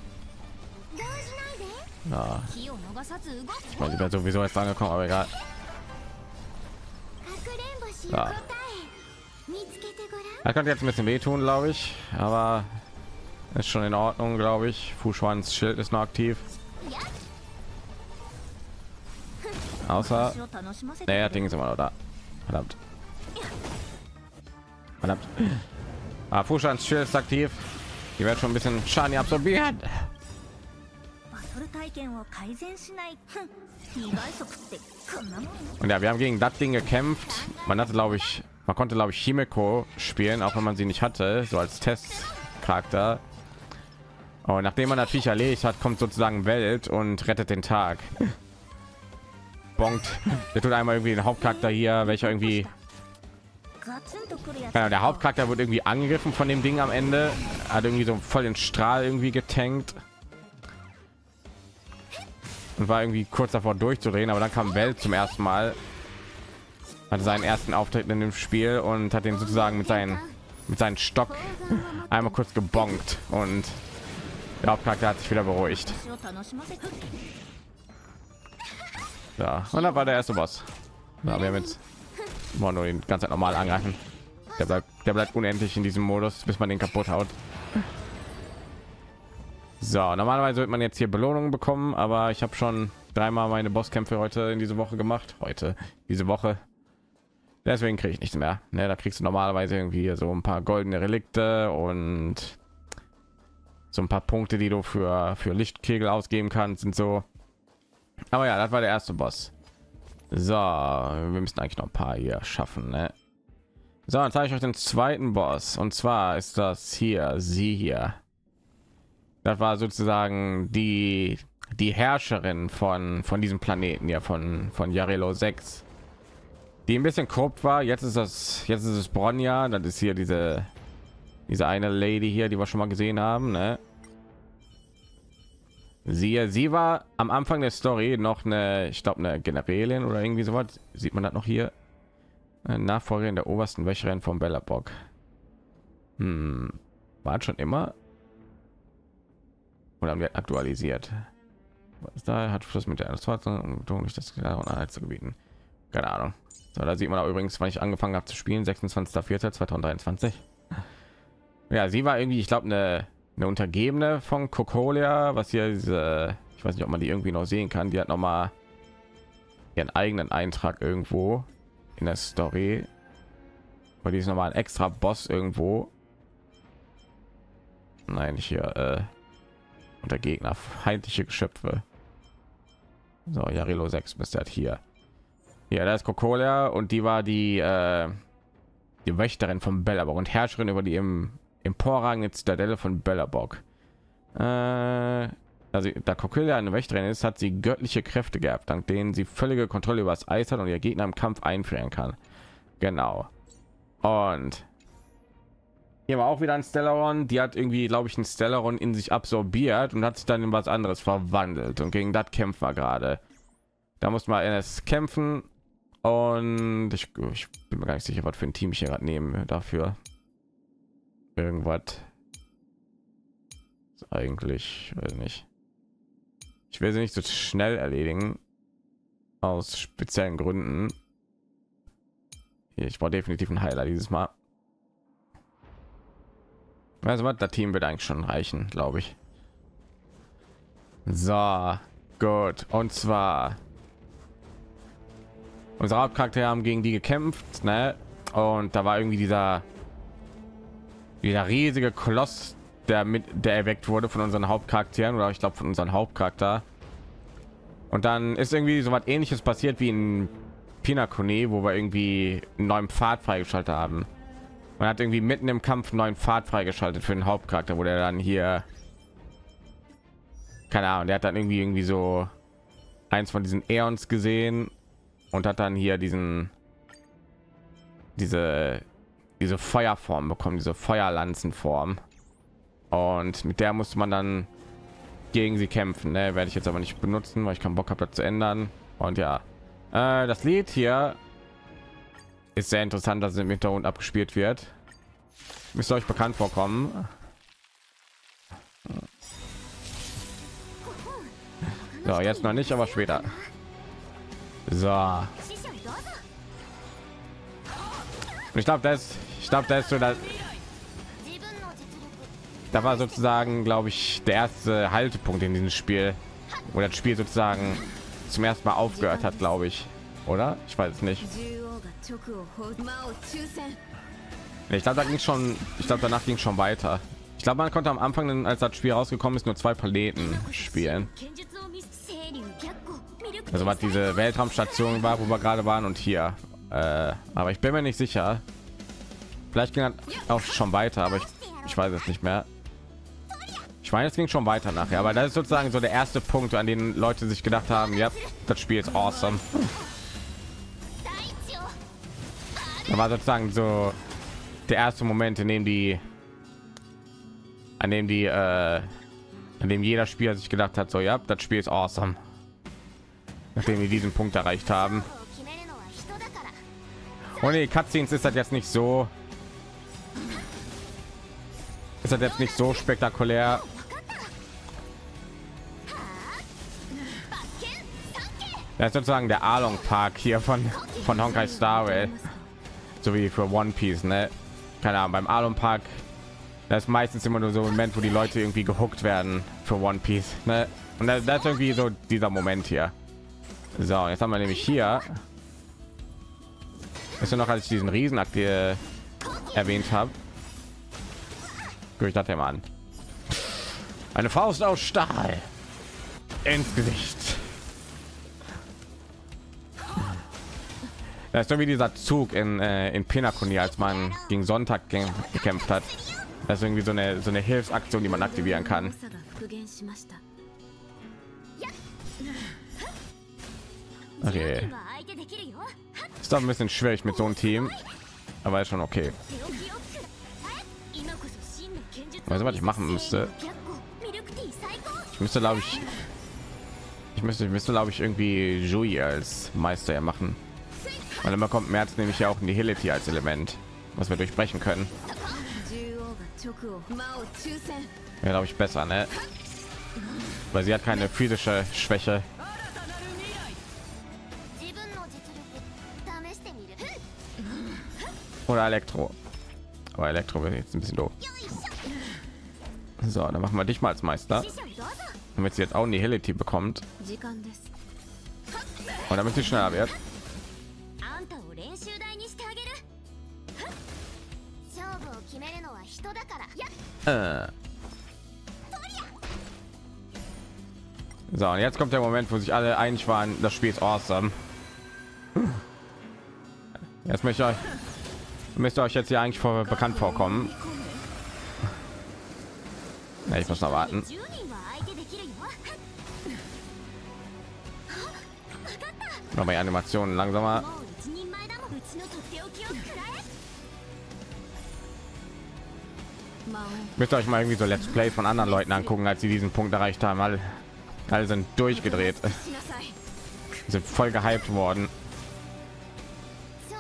Ja. Ich meine, sie sowieso jetzt angekommen, aber egal. Ja. Er könnte jetzt ein bisschen wehtun, glaube ich, aber ist schon in Ordnung, glaube ich. Fuschwanz Schild ist noch aktiv. Außer, 私を楽しませて naja, Ding ist immer noch da. Verdammt. Verdammt. Ah, Fuschwanz Schild ist aktiv. Die wird schon ein bisschen Schaden hier absorbieren. バトル体験を改善しないふん2倍速ってこんなもん Und ja, wir haben gegen das Ding gekämpft. Man hatte, glaube ich, man konnte, glaube ich, Himeko spielen, auch wenn man sie nicht hatte, so als Testcharakter. Oh, nachdem man natürlich Viech erledigt hat, kommt sozusagen Welt und rettet den Tag. Bonkt. Der tut einmal irgendwie den Hauptcharakter hier, welcher irgendwie... Ja, der Hauptcharakter wird irgendwie angegriffen von dem Ding am Ende. Hat irgendwie so voll den Strahl irgendwie getankt. Und war irgendwie kurz davor durchzudrehen, aber dann kam Welt zum ersten Mal. Hatte seinen ersten Auftritt in dem Spiel und hat den sozusagen mit seinen mit seinem Stock einmal kurz gebonkt und der Hauptcharakter hat sich wieder beruhigt. Ja, und da war der erste Boss. Ja, wir haben jetzt immer nur den ganz normal angreifen. Der bleibt, der bleibt unendlich in diesem Modus, bis man den kaputt haut. So, normalerweise wird man jetzt hier Belohnungen bekommen, aber ich habe schon dreimal meine Bosskämpfe heute in diese Woche gemacht. Heute, diese Woche. Deswegen kriege ich nichts mehr. Ne, da kriegst du normalerweise irgendwie so ein paar goldene Relikte und so ein paar Punkte, die du für für Lichtkegel ausgeben kannst und so. Aber ja, das war der erste Boss. So, wir müssen eigentlich noch ein paar hier schaffen. Ne? So, dann zeige ich euch den zweiten Boss. Und zwar ist das hier, sie hier. Das war sozusagen die die Herrscherin von von diesem Planeten ja von von Yarelo 6 die ein bisschen korrupt war jetzt ist das jetzt ist es Bronja das ist hier diese diese eine Lady hier die wir schon mal gesehen haben ne? sie sie war am Anfang der Story noch eine ich glaube eine Generälin oder irgendwie so was sieht man das noch hier? Eine Nachfolgerin der obersten Wäscherin von Bellabog hm. war schon immer? Oder haben wir aktualisiert. Was da? Hat Schluss mit der Auswartung durch das zu gebieten. Keine Ahnung. So, da sieht man übrigens wann ich angefangen habe zu spielen. 26.04.2023 ja sie war irgendwie ich glaube eine eine untergebene von Cocolia was hier diese ich weiß nicht ob man die irgendwie noch sehen kann. Die hat noch mal ihren eigenen Eintrag irgendwo in der Story. Weil die ist noch mal ein extra Boss irgendwo. Nein nicht hier äh, unter Gegner feindliche Geschöpfe. So Jarilo 6 bist halt hier. Ja da ist Cocolia und die war die äh, die Wächterin von Bellabog und Herrscherin über die im emporragende Zitadelle von Bellabog äh, also da Cocolia eine Wächterin ist hat sie göttliche Kräfte gehabt dank denen sie völlige Kontrolle über das Eis hat und ihr Gegner im Kampf einfrieren kann genau und hier war auch wieder ein Stellaron, die hat irgendwie, glaube ich, ein Stellaron in sich absorbiert und hat sich dann in was anderes verwandelt. Und gegen das kämpfen wir gerade. Da muss man erst kämpfen und ich, ich bin mir gar nicht sicher, was für ein Team ich hier gerade nehme dafür. Irgendwas. Ist eigentlich, weiß nicht. Ich will sie nicht so schnell erledigen aus speziellen Gründen. Ich brauche definitiv einen Heiler dieses Mal. Also was, das Team wird eigentlich schon reichen, glaube ich. So, gut. Und zwar unsere Hauptcharaktere haben gegen die gekämpft, ne? Und da war irgendwie dieser dieser riesige Koloss, der mit der erweckt wurde von unseren Hauptcharakteren oder ich glaube von unseren Hauptcharakter. Und dann ist irgendwie so was ähnliches passiert wie in Pinakone, wo wir irgendwie einen neuen Pfad freigeschaltet haben. Man hat irgendwie mitten im Kampf einen neuen Pfad freigeschaltet für den Hauptcharakter, wo der dann hier keine Ahnung, der hat dann irgendwie irgendwie so eins von diesen Äons gesehen und hat dann hier diesen diese diese Feuerform bekommen, diese Feuerlanzenform. Und mit der musste man dann gegen sie kämpfen. Ne? Werde ich jetzt aber nicht benutzen, weil ich keinen Bock habe, das zu ändern. Und ja, äh, das Lied hier ist sehr interessant, dass es im Hintergrund abgespielt wird. Müsste euch bekannt vorkommen. So, jetzt noch nicht, aber später. So. Und ich glaube, das ich glaube da ist so das da war sozusagen glaube ich der erste haltepunkt in diesem spiel wo das spiel sozusagen zum ersten mal aufgehört hat glaube ich. Oder? Ich weiß es nicht. Ich glaube da ging schon ich glaube danach ging schon weiter. Ich glaube man konnte am anfang als das spiel rausgekommen ist nur zwei planeten spielen. Also was diese weltraumstation war wo wir gerade waren und hier. Äh, aber ich bin mir nicht sicher. Vielleicht ging er auch schon weiter, aber ich, ich weiß es nicht mehr. Ich meine, es ging schon weiter nachher, aber das ist sozusagen so der erste Punkt, an den Leute sich gedacht haben, ja, das Spiel ist awesome. Da war sozusagen so der erste Moment, in dem die, an dem die, äh, an dem jeder Spieler sich gedacht hat, so ja, das Spiel ist awesome. Nachdem wir diesen Punkt erreicht haben. Oh Und die Cutscenes ist das jetzt nicht so ist das jetzt nicht so spektakulär. Das ist sozusagen der Along Park hier von von Honkai Star Rail, so wie für One Piece, ne? Keine Ahnung, beim Along Park, das ist meistens immer nur so ein Moment, wo die Leute irgendwie gehuckt werden für One Piece, ne? Und das, das ist irgendwie so dieser Moment hier. So, jetzt haben wir nämlich hier ist ja noch, als ich diesen Riesenakt erwähnt habe. Ich das ja mal an. Eine Faust aus Stahl ins Gesicht. Das ist wie dieser Zug in, äh, in Penakuni, als man gegen Sonntag gekämpft hat. Das ist irgendwie so eine so eine Hilfsaktion, die man aktivieren kann. Okay. Ist doch ein bisschen schwierig mit so einem Team, aber ist schon okay. Weißt was ich machen müsste? Ich müsste, glaube ich, ich müsste, ich müsste, glaube ich, irgendwie Jui als Meister ja machen. Weil immer kommt März nämlich ja auch in die Hility als Element, was wir durchbrechen können. Ja, glaube ich, besser, ne? Weil sie hat keine physische Schwäche. Oder Elektro. Aber Elektro wird jetzt ein bisschen doof. So, dann machen wir dich mal als Meister, damit sie jetzt auch die Nihility bekommt und damit sie schneller wird. Äh. So, und jetzt kommt der Moment, wo sich alle einig waren, das Spiel ist awesome. Jetzt möchte ich, müsst ihr euch jetzt hier eigentlich vor, bekannt vorkommen ich muss noch warten. Aber die animationen langsamer. Müsst ihr euch mal irgendwie so let's play von anderen leuten angucken als sie diesen punkt erreicht haben. Alle, alle sind durchgedreht. Sind voll gehypt worden. So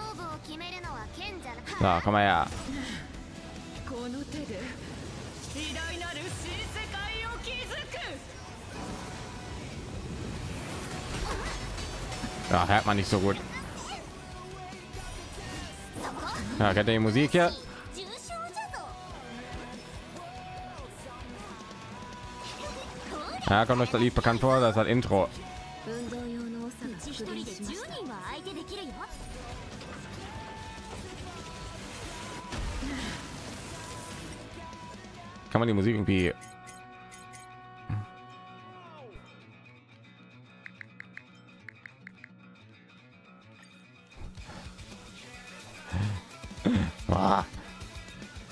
komm mal her. Ja, hört man nicht so gut. Ja, kennt ihr die Musik hier? Ja, kommt euch das Lied bekannt vor, das hat Intro. Kann man die Musik irgendwie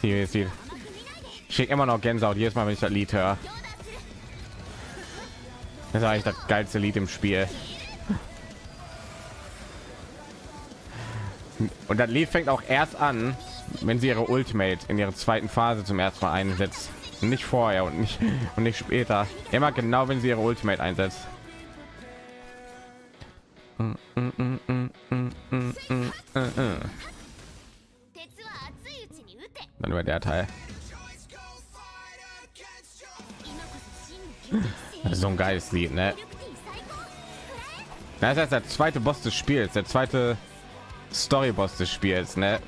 Die. Ich krieg immer noch Gänsehaut jedes Mal, wenn ich das Lied höre. Das ist eigentlich das geilste Lied im Spiel. Und das Lied fängt auch erst an, wenn sie ihre Ultimate in ihrer zweiten Phase zum ersten Mal einsetzt. Nicht vorher und nicht und nicht später. Immer genau, wenn sie ihre Ultimate einsetzt. Mm, mm, mm, dann über der Teil. so ein geiles Lied, ne? Das ist heißt, der zweite Boss des Spiels, der zweite Story-Boss des Spiels, ne?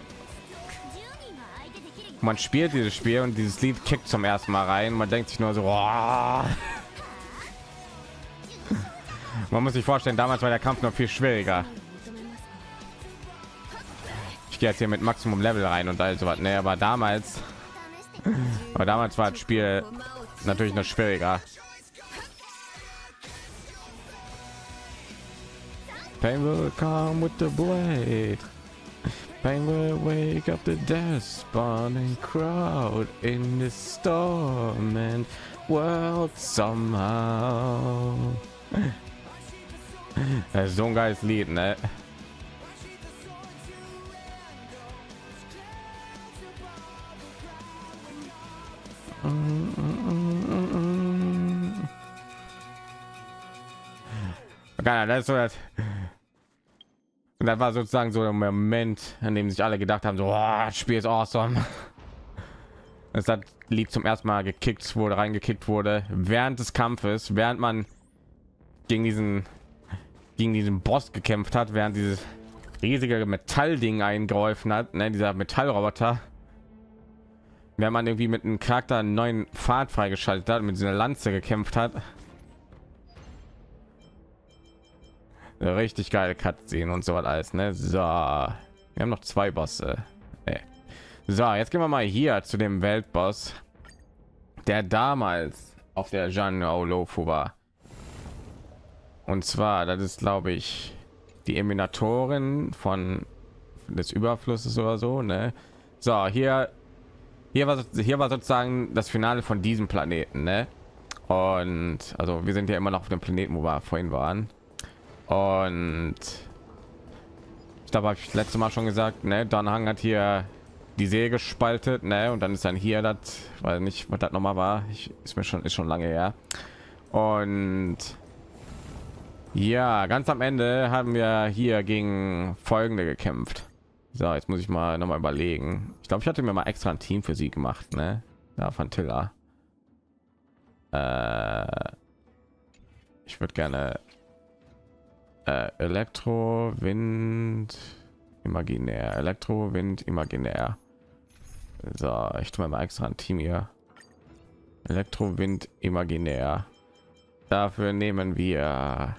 Man spielt dieses Spiel und dieses Lied kickt zum ersten Mal rein. Man denkt sich nur so, wow. man muss sich vorstellen, damals war der Kampf noch viel schwieriger gehe jetzt hier mit Maximum Level rein und all sowas. Ne, aber damals, aber damals war das Spiel natürlich noch schwieriger. Pain will come with the blade. Pain will wake up the desponding crowd in the storm and world somehow. Das ist so ein geiles Lied, ne? Das so das. Und das war sozusagen so der Moment, an dem sich alle gedacht haben, so, oh, das Spiel ist awesome. Es hat Lied zum ersten Mal gekickt wurde, reingekickt wurde während des Kampfes, während man gegen diesen gegen diesen Boss gekämpft hat, während dieses riesige Metallding eingeholfen hat, ne, dieser Metallroboter. Wenn man irgendwie mit einem Charakter einen neuen Pfad freigeschaltet hat, mit dieser Lanze gekämpft hat. Eine richtig geile Cutscene und so was alles, ne? So, wir haben noch zwei Bosse. Nee. So, jetzt gehen wir mal hier zu dem Weltboss, der damals auf der Jean Olofu war. Und zwar, das ist, glaube ich, die Eminatorin von des Überflusses oder so, ne? So, hier, hier war, hier war sozusagen das Finale von diesem Planeten, ne? Und also wir sind ja immer noch auf dem Planeten, wo wir vorhin waren. Und ich glaube, habe ich letzte Mal schon gesagt, ne? Donhang hat hier die See gespaltet, ne? Und dann ist dann hier das, weil nicht, was das noch mal war. Ich, ist mir schon, ist schon lange her. Und ja, ganz am Ende haben wir hier gegen folgende gekämpft. So, jetzt muss ich mal noch mal überlegen. Ich glaube, ich hatte mir mal extra ein Team für sie gemacht, ne? Ja, von Tilla. Äh, ich würde gerne äh, Elektro, Wind, imaginär, Elektro, Wind, imaginär. So, ich tue mir mal extra ein Team hier. Elektro, Wind, imaginär. Dafür nehmen wir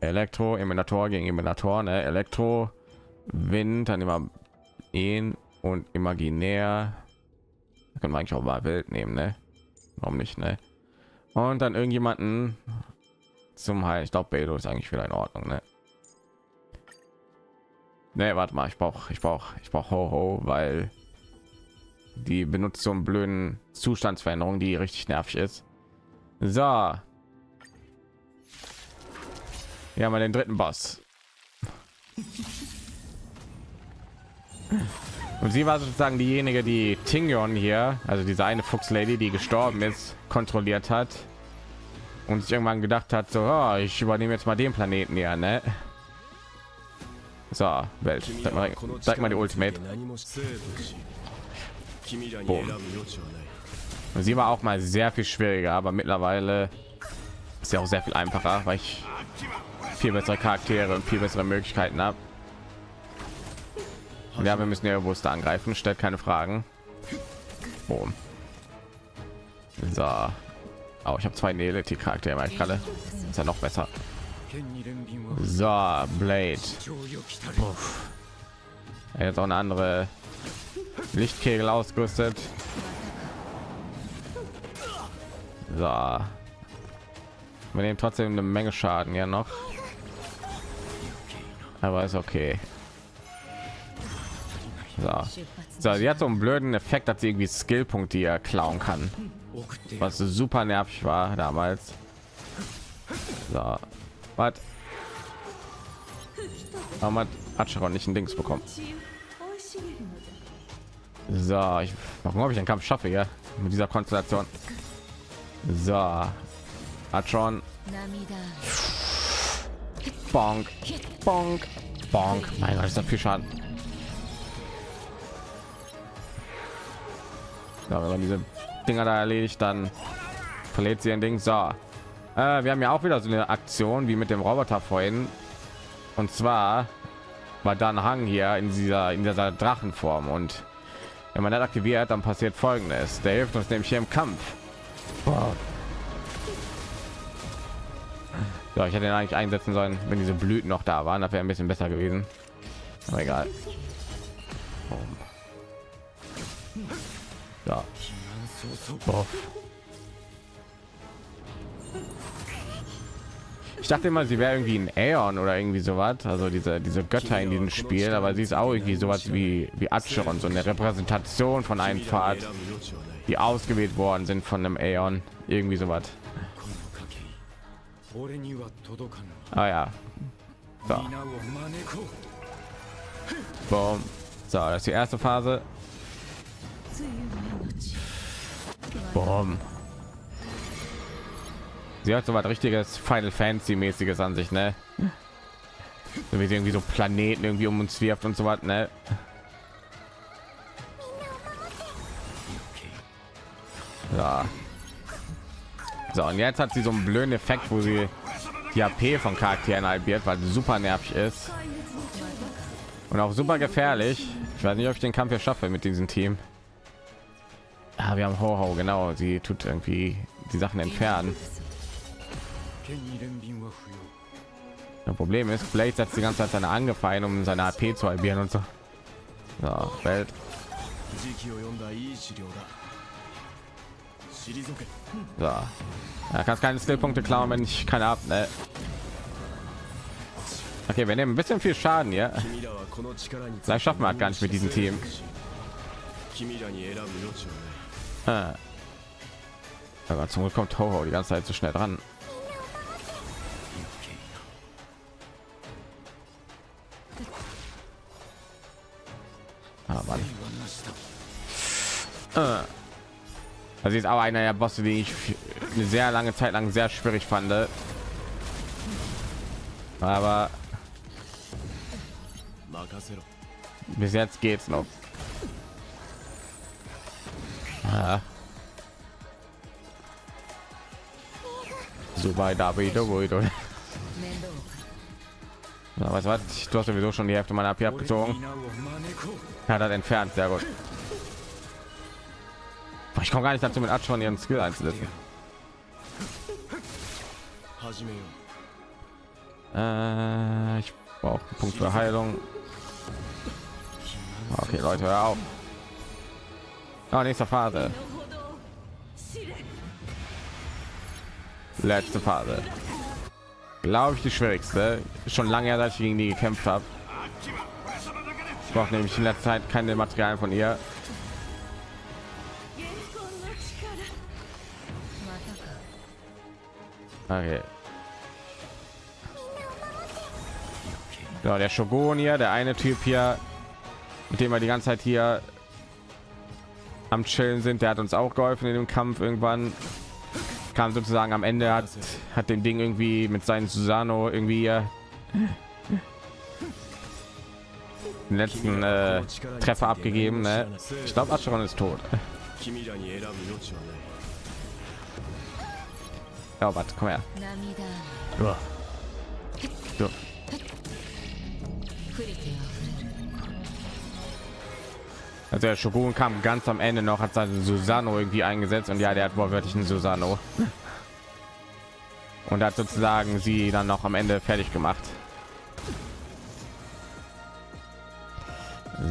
Elektro, Emulator gegen Emulator, ne? Elektro, Wind, dann immer ihn und imaginär. Da können wir eigentlich auch mal Wild nehmen, ne? Warum nicht, ne? Und dann irgendjemanden zum Heil. Ich glaube, Beto ist eigentlich wieder in Ordnung, ne? Ne, warte mal, ich brauche, ich brauche, ich brauche Ho Ho, weil die benutzt so einen blöden Zustandsveränderung, die richtig nervig ist. So, haben wir den dritten Boss. Und sie war sozusagen diejenige, die Tingion hier, also diese eine Fuchslady, die gestorben ist, kontrolliert hat und sich irgendwann gedacht hat, so, oh, ich übernehme jetzt mal den Planeten hier, ne? So, Welt, sag mal, sag mal die Ultimate. Boom. Und sie war auch mal sehr viel schwieriger, aber mittlerweile ist ja auch sehr viel einfacher, weil ich viel bessere Charaktere und viel bessere Möglichkeiten habe. Ja, wir müssen ja bewusst angreifen, stellt keine Fragen. Boom. So. Oh, ich habe zwei Nelity-Charaktere, weil ich gerade ist ja noch besser. So, Blade. Uff. Jetzt auch eine andere Lichtkegel ausgerüstet. So. Wir nehmen trotzdem eine Menge Schaden ja noch. Aber ist okay. So. so, sie hat so einen blöden Effekt, dass sie irgendwie Skillpunkte hier klauen kann, was super nervig war damals. So, was? Warum hat Acheron nicht ein Dings bekommen? So, ich warum ob ich den Kampf schaffe ja mit dieser Konstellation. So, 涙 bonk, bonk, bonk. Mein Gott, ist das viel Schaden. Ja, wenn man diese Dinger da erledigt, dann verliert sie ein Ding. So, äh, wir haben ja auch wieder so eine Aktion wie mit dem Roboter vorhin. Und zwar war dann Hang hier in dieser in dieser Drachenform und wenn man das aktiviert, dann passiert Folgendes: Der hilft uns nämlich hier im Kampf. Boah. Ja, ich hätte ihn eigentlich einsetzen sollen, wenn diese Blüten noch da waren. Das wäre ein bisschen besser gewesen. Aber egal. Ja. Boah. Ich dachte immer, sie wäre irgendwie ein Aeon oder irgendwie sowas, also diese diese Götter in diesem Spiel, aber sie ist auch irgendwie sowas wie wie Acheron, so eine Repräsentation von einem Pfad, die ausgewählt worden sind von einem Aeon, irgendwie sowas. Ah ja. So. Boom. So, das ist die erste Phase. Boom. Sie hat so was richtiges Final Fantasy mäßiges an sich, ne? So wie sie irgendwie so Planeten irgendwie um uns wirft und so was, ne? Ja. So, und jetzt hat sie so einen blöden Effekt, wo sie die AP von Charakteren halbiert, weil sie super nervig ist. Und auch super gefährlich. Ich weiß nicht, ob ich den Kampf hier schaffe mit diesem Team. Ah, wir haben Horror, genau. Sie tut irgendwie die Sachen entfernen. Das Problem ist, Blade setzt die ganze Zeit seine angefallen, um seine AP zu halbieren und so. Ja, Welt. So. Ja, kannst keine Skillpunkte klauen, wenn ich keine ab. Ne? Okay, wir nehmen ein bisschen viel Schaden hier. Vielleicht schaffen wir halt gar nicht mit diesem Team. Ah. Aber zum Glück kommt Horror die ganze Zeit so schnell dran. Ah, ah. Also sie ist auch einer der Bosse, die ich eine sehr lange Zeit lang sehr schwierig fand. Aber bis jetzt geht's noch. Aha. So bei Davido, wo Na, was war? Du hast sowieso schon die Hälfte meiner AP abgezogen. Hat er entfernt, sehr gut. Ich komme gar nicht dazu, mit Abschwan ihren Skill einzusetzen. Äh, ich brauche Punkt für Heilung. Okay, Leute, hör auf. Oh, nächste Phase. Letzte Phase. Glaube ich die schwierigste. Schon lange her, dass ich gegen die gekämpft habe. Ich brauche nämlich in letzter Zeit keine Materialien von ihr. Okay. Ja, der Shogun hier, der eine Typ hier, mit dem wir die ganze Zeit hier am Chillen sind. Der hat uns auch geholfen in dem Kampf. Irgendwann kam sozusagen am Ende hat hat den Ding irgendwie mit seinen Susano irgendwie äh, den letzten äh, Treffer abgegeben. Ne? Ich glaube, Acheron ist tot. Ja, warte, komm her. So. Also der Shogun kam ganz am Ende noch, hat seinen Susano irgendwie eingesetzt und ja, der hat wortwörtlich einen Susano. Und hat sozusagen sie dann noch am Ende fertig gemacht.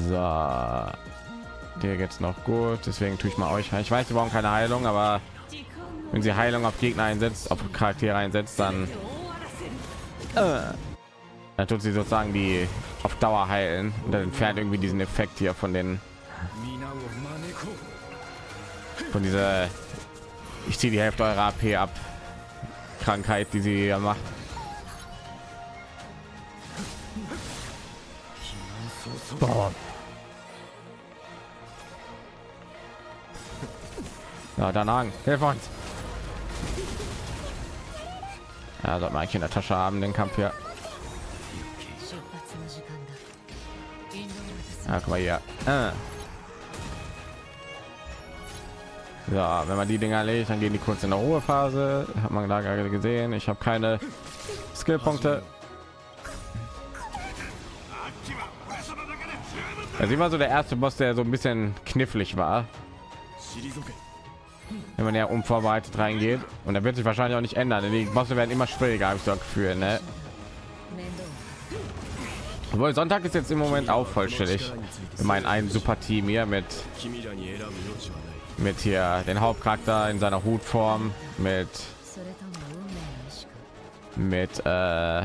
So. Der jetzt noch gut, deswegen tue ich mal euch. Ich weiß, wir brauchen keine Heilung, aber wenn sie Heilung auf Gegner einsetzt, auf Charaktere einsetzt, dann, äh, dann tut sie sozusagen die auf Dauer heilen und dann entfernt irgendwie diesen Effekt hier von den von dieser ich ziehe die Hälfte eurer AP ab. Krankheit, die sie ja macht. Boah. Na, danach, hilf uns. Ja, sollte man in der Tasche haben, den Kampf hier. Ja, guck mal hier. Ah. Ja, wenn man die Dinger erledigt, dann gehen die kurz in der Ruhephase. Hat man da gerade gesehen. Ich habe keine Skillpunkte. Also immer so der erste Boss, der so ein bisschen knifflig war. Wenn man ja unvorbereitet reingeht. Und da wird sich wahrscheinlich auch nicht ändern, denn die Bosse werden immer schwieriger, habe ich so ein Gefühl, ne? Obwohl Sonntag ist jetzt im Moment auch vollständig. mein ein super Team hier mit mit hier den Hauptcharakter in seiner Hutform mit mit äh,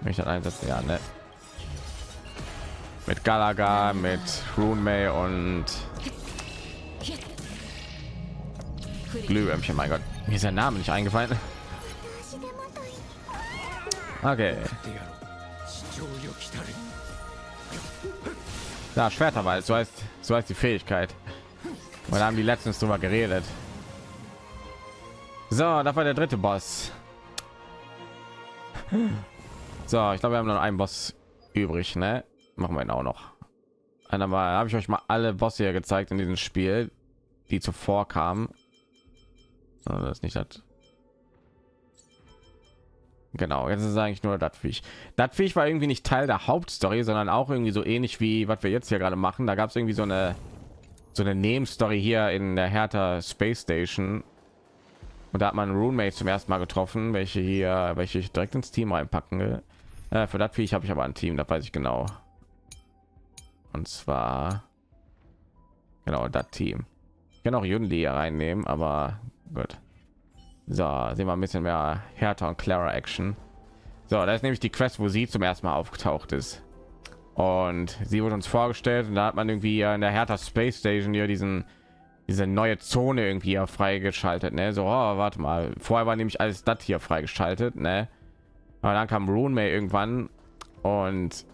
mich dann einsetzen ja ne? mit Galaga mit Runmei und Glühwürmchen mein Gott. Mir ist der Name nicht eingefallen. Okay. Da Schwerterwald so heißt so heißt die Fähigkeit und da haben die letztens drüber geredet. So das war der dritte Boss. So ich glaube wir haben noch einen Boss übrig ne? Machen wir ihn auch noch. Einmal habe ich euch mal alle Bosse hier gezeigt in diesem Spiel die zuvor kamen. Ah, das nicht das. Genau jetzt ist eigentlich nur das Viech. Das Viech war irgendwie nicht Teil der Hauptstory sondern auch irgendwie so ähnlich wie was wir jetzt hier gerade machen. Da gab es irgendwie so eine so eine Nebenstory hier in der Hertha Space Station. Und da hat man Roommate zum ersten Mal getroffen welche hier welche ich direkt ins Team reinpacken will. Äh, für das Viech habe ich aber ein Team da weiß ich genau. Und zwar genau das Team. Ich kann auch Yunli reinnehmen aber gut. So sehen wir ein bisschen mehr härter und Clara Action. So da ist nämlich die Quest wo sie zum ersten Mal aufgetaucht ist und sie wurde uns vorgestellt und da hat man irgendwie in der Hertha Space Station hier diesen diese neue Zone irgendwie hier freigeschaltet ne? So oh, warte mal. Vorher war nämlich alles das hier freigeschaltet ne? Aber dann kam Runmay irgendwann und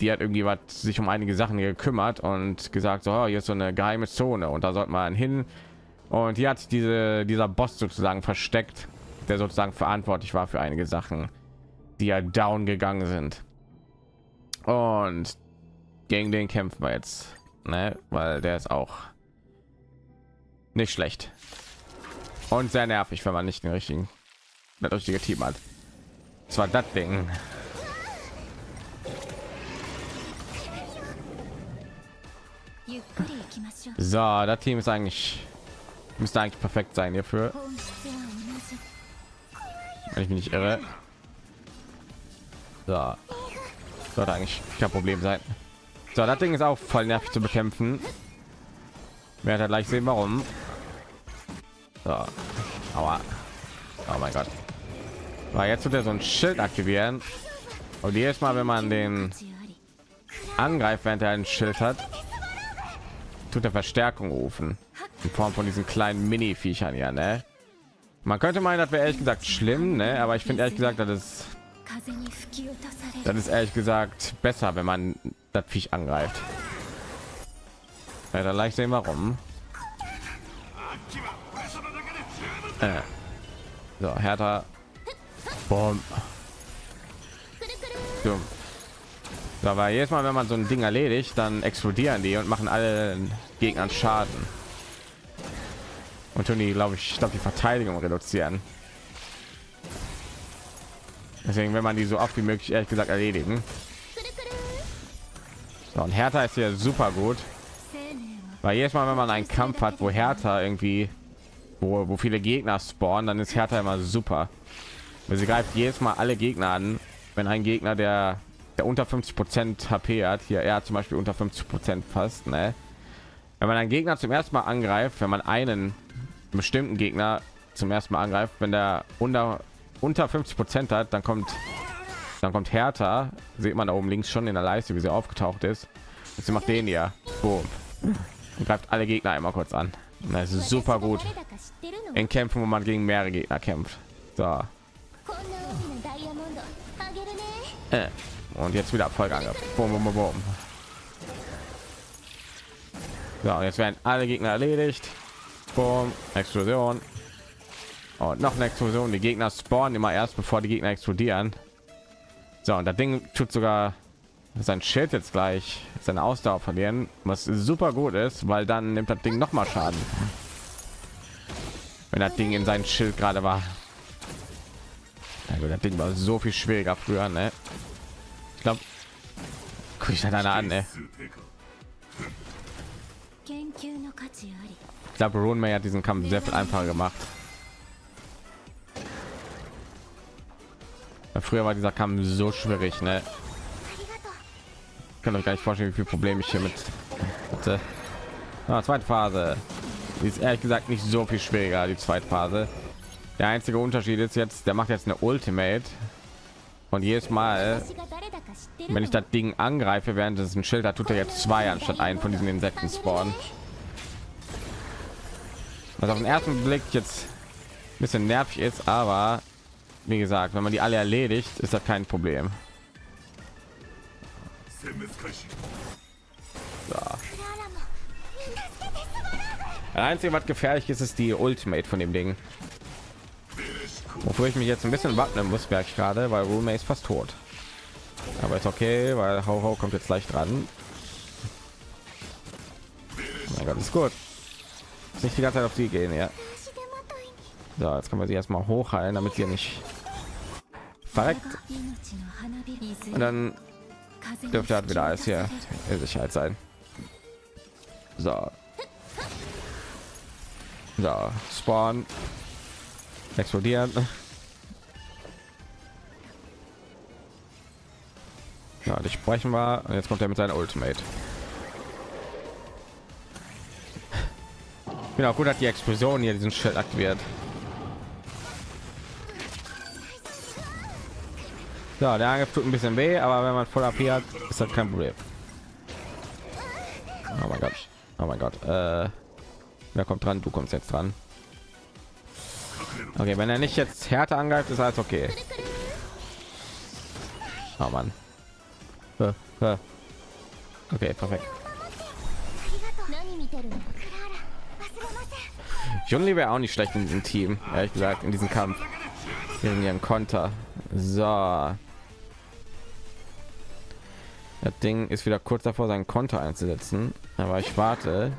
die hat irgendwie was sich um einige Sachen gekümmert und gesagt so oh, hier ist so eine geheime Zone und da sollte man hin. Und hier hat sich diese dieser Boss sozusagen versteckt der sozusagen verantwortlich war für einige Sachen die ja down gegangen sind und gegen den kämpfen wir jetzt, ne? weil der ist auch nicht schlecht und sehr nervig, wenn man nicht den richtigen, das richtige Team hat. Zwar das Ding. So, das Team ist eigentlich müsste eigentlich perfekt sein hierfür. Wenn ich mich nicht irre. So sollte eigentlich kein Problem sein. So, das Ding ist auch voll nervig zu bekämpfen. Werde gleich sehen, warum. So. Aua. Oh mein Gott. Weil jetzt wird er so ein Schild aktivieren. Und jedes Mal, wenn man den angreift, während er ein Schild hat, tut er Verstärkung rufen. In Form von diesen kleinen Mini-Viechern, ja, ne? Man könnte meinen, das wäre ehrlich gesagt schlimm, ne? Aber ich finde ehrlich gesagt, dass es dann ist ehrlich gesagt besser, wenn man das Viech angreift. Ja, dann leicht sehen warum. Äh. So, härter. Boom. So. Da jedes Mal, wenn man so ein Ding erledigt, dann explodieren die und machen alle Gegnern Schaden. Und tun die, glaube ich, ich die Verteidigung reduzieren. Deswegen, wenn man die so oft wie möglich ehrlich gesagt erledigen. So, und Hertha ist hier super gut, weil jedes Mal, wenn man einen Kampf hat, wo Hertha irgendwie, wo, wo viele Gegner spawnen, dann ist Hertha immer super. Weil sie greift jedes Mal alle Gegner an, wenn ein Gegner, der, der unter 50 Prozent HP hat, hier er zum Beispiel unter 50 Prozent fast, ne? Wenn man einen Gegner zum ersten Mal angreift, wenn man einen bestimmten Gegner zum ersten Mal angreift, wenn der unter unter 50 Prozent hat, dann kommt, dann kommt Hertha. Sieht man da oben links schon in der Leiste, wie sie aufgetaucht ist. Und sie macht den ja. Boom. Und greift alle Gegner einmal kurz an. Das ist super gut. In Kämpfen, wo man gegen mehrere Gegner kämpft. So. Äh. Und jetzt wieder Vollangriff. Boom, boom, boom, boom. So, jetzt werden alle Gegner erledigt. Boom, Explosion und noch eine explosion die gegner spawnen immer erst bevor die gegner explodieren so und das ding tut sogar sein schild jetzt gleich seine ausdauer verlieren was super gut ist weil dann nimmt das ding noch mal schaden wenn das ding in sein schild gerade war also das ding war so viel schwieriger früher ne? ich glaube guck ich halt dann an ne? ich glaube Runmay hat diesen kampf sehr viel einfacher gemacht Früher war dieser Kampf so schwierig, ne? Ich kann euch gar nicht vorstellen, wie viel Probleme ich hier mit hatte. Ah, zweite Phase. Die ist ehrlich gesagt nicht so viel schwieriger, die zweite Phase. Der einzige Unterschied ist jetzt, der macht jetzt eine Ultimate. Und jedes Mal, wenn ich das Ding angreife, während es ein Schild hat, tut er jetzt zwei anstatt einen von diesen Insekten spawnen. Was auf den ersten Blick jetzt ein bisschen nervig ist, aber wie gesagt, wenn man die alle erledigt, ist das kein Problem. So. Das einzige, was gefährlich ist, ist die Ultimate von dem Ding. Wofür ich mich jetzt ein bisschen wappnen muss, merke ich gerade, weil Roommate ist fast tot. Aber ist okay, weil Hau Hau kommt jetzt leicht dran. Mein Gott, ist gut. Ist nicht die ganze Zeit auf sie gehen, ja. So, jetzt kann man sie erstmal hochheilen, damit sie nicht Verreckt. Und dann dürfte halt wieder alles hier in Sicherheit sein. So. So, Spawn. Explodieren. Ja, dich sprechen wir. Und jetzt kommt er mit seiner Ultimate. Genau, gut hat die Explosion hier diesen Schild aktiviert. Ja, der Angriff tut ein bisschen weh, aber wenn man voll AP hat, ist das kein Problem. Oh mein Gott. Oh mein Gott. Äh, wer kommt dran? Du kommst jetzt dran. Okay, wenn er nicht jetzt härter angreift, ist alles okay. Oh Mann. Okay, perfekt. Junli wäre auch nicht schlecht in diesem Team, ehrlich gesagt, in diesem Kampf. In ihren Konter. So. Das Ding ist wieder kurz davor, sein Konter einzusetzen, aber ich warte.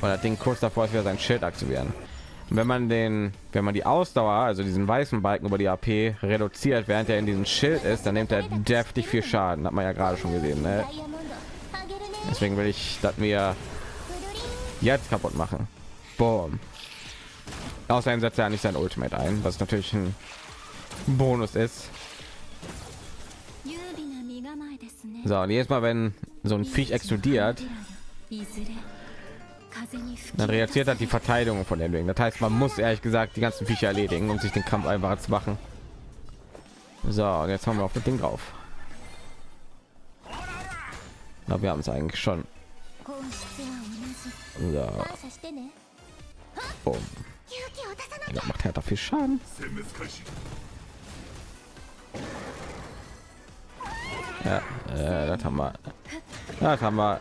Und das Ding kurz davor ist wieder sein Schild aktivieren. Und wenn man den, wenn man die Ausdauer, also diesen weißen Balken über die AP reduziert, während er in diesem Schild ist, dann nimmt er deftig viel Schaden. Hat man ja gerade schon gesehen. Ne? Deswegen will ich das mir jetzt kaputt machen. Boom. Außerdem setzt er nicht sein Ultimate ein, was natürlich ein Bonus ist. So, und jedes Mal, wenn so ein Viech explodiert, dann reagiert hat die Verteidigung von den Wegen. Das heißt, man muss ehrlich gesagt die ganzen Viecher erledigen, um sich den Kampf einfacher zu machen. So, und jetzt haben wir auch das Ding drauf. Na, wir haben es eigentlich schon. So. Boom. Das macht härter viel Schaden. Ja, äh, das haben wir. Das haben wir.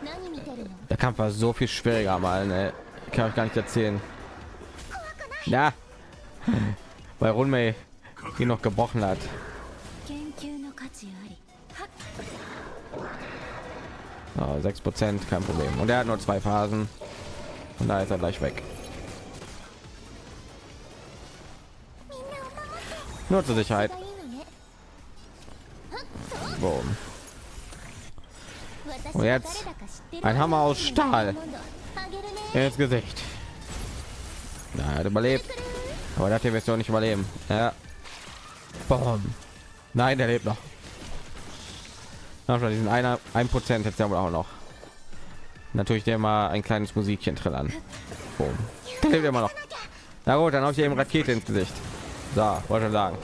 Der Kampf war so viel schwieriger mal. Ne? Kann ich gar nicht erzählen. Ja, weil Runmei ihn noch gebrochen hat. sechs oh, Prozent, kein Problem. Und er hat nur zwei Phasen. Und da ist er gleich weg. Nur zur Sicherheit. Boom. Und jetzt ein Hammer aus Stahl ins Gesicht. Na, hat überlebt. Aber das wirst du nicht überleben. Ja. Bom. Nein, er lebt noch. Na diesen einer ein Prozent jetzt ja wohl auch noch. Natürlich der mal ein kleines Musikchen trillern. Boom. Der lebt immer noch. Na gut, dann habe ich eben Rakete ins Gesicht. Da, wollte sagen.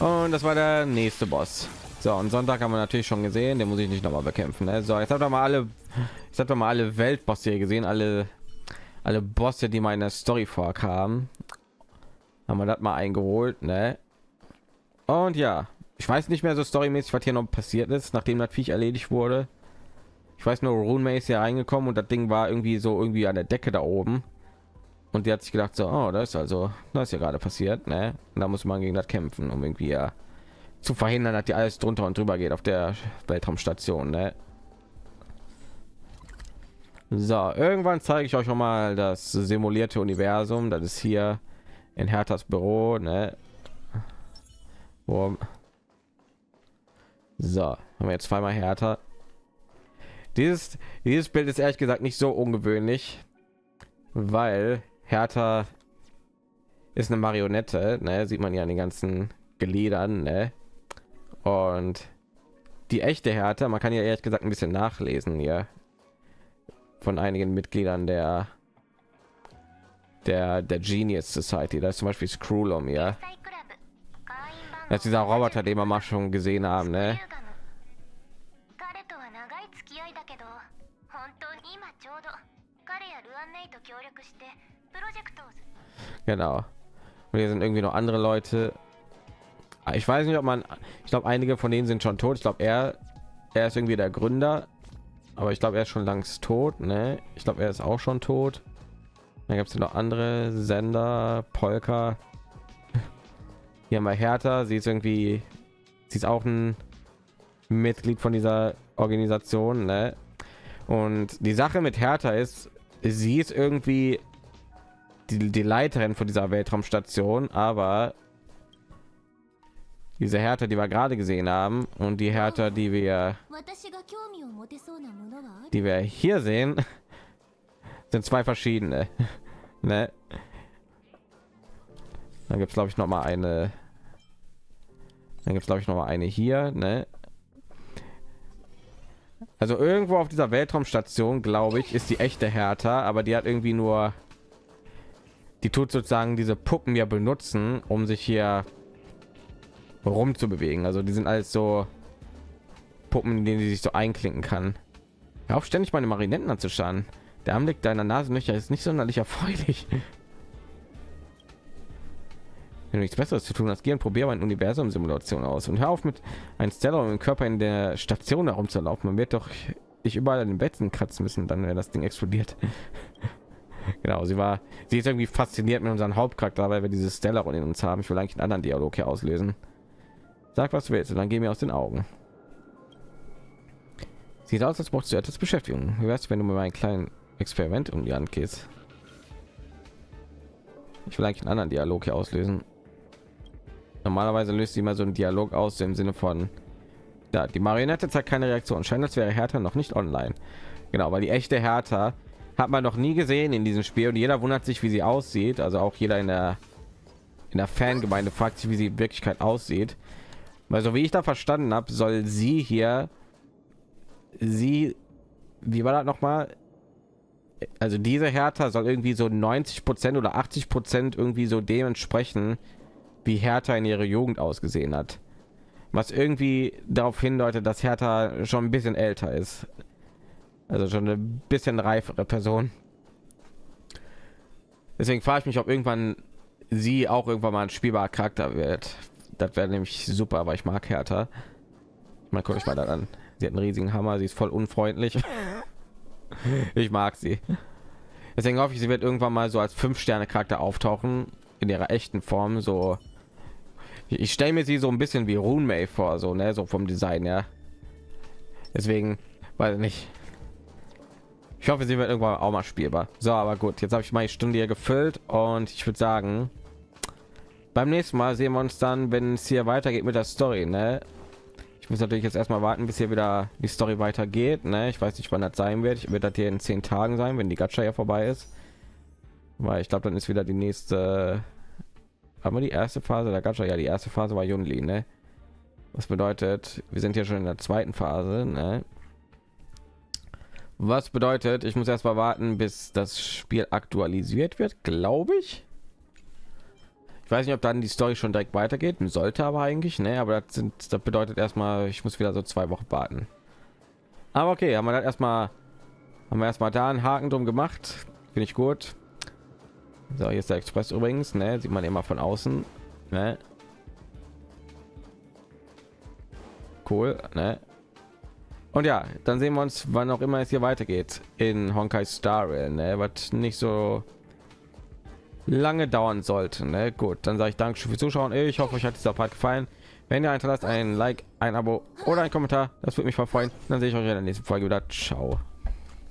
Und das war der nächste Boss. So, und Sonntag haben wir natürlich schon gesehen, den muss ich nicht noch mal bekämpfen. Ne? So, jetzt habt ihr mal alle, jetzt habt ihr mal alle Weltbosse hier gesehen, alle, alle Bosse, die meine Story vorkamen. Haben wir das mal eingeholt, ne? Und ja, ich weiß nicht mehr so storymäßig, was hier noch passiert ist, nachdem das Viech erledigt wurde. Ich weiß nur, Rune ist hier reingekommen und das Ding war irgendwie so irgendwie an der Decke da oben. Und die hat sich gedacht so, oh, das ist also, das ist ja gerade passiert, ne? Und da muss man gegen das kämpfen, um irgendwie ja zu verhindern, dass die alles drunter und drüber geht auf der Weltraumstation, ne? So, irgendwann zeige ich euch noch mal das simulierte Universum. Das ist hier in Herthas Büro, ne? Wo so, haben wir jetzt zweimal Hertha. Dieses, dieses Bild ist ehrlich gesagt nicht so ungewöhnlich, weil Hertha ist eine Marionette, ne? sieht man ja an den ganzen Gliedern, ne? Und die echte Hertha, man kann ja ehrlich gesagt ein bisschen nachlesen hier von einigen Mitgliedern der der der Genius Society. Da ist zum Beispiel Screwlum, ja. Das ist dieser Roboter, den wir mal schon gesehen haben, ne? Genau. Und hier sind irgendwie noch andere Leute. Ah, ich weiß nicht, ob man. Ich glaube, einige von denen sind schon tot. Ich glaube, er, er ist irgendwie der Gründer. Aber ich glaube, er ist schon langs tot. Ne? Ich glaube, er ist auch schon tot. Dann gibt es noch andere Sender, Polka. Hier haben wir Hertha. Sie ist irgendwie. Sie ist auch ein Mitglied von dieser Organisation. Ne? Und die Sache mit Hertha ist, sie ist irgendwie die, die Leiterin von dieser Weltraumstation, aber diese Härte, die wir gerade gesehen haben und die Härte, die wir die wir hier sehen, sind zwei verschiedene. ne? Dann gibt es glaube ich noch mal eine. Dann gibt es glaube ich noch mal eine hier. Ne? Also irgendwo auf dieser Weltraumstation glaube ich ist die echte Hertha, aber die hat irgendwie nur die tut sozusagen diese Puppen ja benutzen, um sich hier rumzubewegen. Also die sind alles so Puppen, in denen sie sich so einklinken kann. Hör auf ständig meine Marinetten anzuschauen. Der Anblick deiner Nasenlöcher ist nicht sonderlich erfreulich. Wenn du nichts Besseres zu tun hast, geh und probiere mein Universum-Simulation aus und hör auf mit einem Stellar im Körper in der Station herumzulaufen. Man wird doch ich überall an den Betten kratzen müssen, dann wenn das Ding explodiert. Genau, sie war, sie ist irgendwie fasziniert mit unserem Hauptcharakter, weil wir dieses Stellar in uns haben. Ich will eigentlich einen anderen Dialog hier auslösen. Sag was du willst, und dann geh mir aus den Augen. Sieht aus, als brauchst du etwas Beschäftigung. Wie wär's, wenn du mir mal ein kleines Experiment um die Hand gehst? Ich will eigentlich einen anderen Dialog hier auslösen. Normalerweise löst sie mal so einen Dialog aus im Sinne von da die Marionette zeigt keine Reaktion. Scheint, als wäre Hertha noch nicht online. Genau, weil die echte Hertha hat man noch nie gesehen in diesem Spiel und jeder wundert sich, wie sie aussieht. Also auch jeder in der in der Fangemeinde fragt sich, wie sie in Wirklichkeit aussieht. Weil so wie ich da verstanden habe, soll sie hier sie wie war das noch mal also diese Hertha soll irgendwie so 90 Prozent oder 80 Prozent irgendwie so dementsprechend wie Hertha in ihrer Jugend ausgesehen hat was irgendwie darauf hindeutet dass Hertha schon ein bisschen älter ist also schon ein bisschen reifere Person. Deswegen frage ich mich ob irgendwann sie auch irgendwann mal ein spielbarer Charakter wird. Das wäre nämlich super aber ich mag Hertha. Mal gucke ich mal dann an. Sie hat einen riesigen Hammer sie ist voll unfreundlich. Ich mag sie. Deswegen hoffe ich sie wird irgendwann mal so als fünf Sterne Charakter auftauchen in ihrer echten Form so. Ich stelle mir sie so ein bisschen wie Runmei vor so ne so vom Design ja. Deswegen weiß ich nicht ich hoffe sie wird irgendwann auch mal spielbar so aber gut jetzt habe ich meine Stunde hier gefüllt und ich würde sagen beim nächsten Mal sehen wir uns dann wenn es hier weitergeht mit der Story ne ich muss natürlich jetzt erstmal warten bis hier wieder die Story weitergeht ne ich weiß nicht wann das sein wird ich wird das hier in zehn Tagen sein wenn die Gacha ja vorbei ist weil ich glaube dann ist wieder die nächste haben wir die erste Phase der Gacha? Ja, die erste Phase war Junli, ne? Was bedeutet, wir sind ja schon in der zweiten Phase, ne? Was bedeutet, ich muss erst mal warten, bis das Spiel aktualisiert wird, glaube ich. Ich weiß nicht, ob dann die Story schon direkt weitergeht, sollte aber eigentlich, ne? Aber das sind, das bedeutet erstmal, ich muss wieder so zwei Wochen warten. Aber okay, haben wir das erstmal, haben wir erstmal da einen Haken drum gemacht, finde ich gut. So, hier ist der Express übrigens, ne? Sieht man immer von außen, ne? Cool, ne? Und ja, dann sehen wir uns, wann auch immer es hier weitergeht in Honkai Star Rail, ne? Was nicht so lange dauern sollte. Ne? Gut, dann sage ich Danke für Zuschauen. Ich hoffe, euch hat dieser Part gefallen. Wenn ihr hinterlasst ein Like, ein Abo oder ein Kommentar, das würde mich voll freuen. Dann sehe ich euch in der nächsten Folge wieder. Ciao.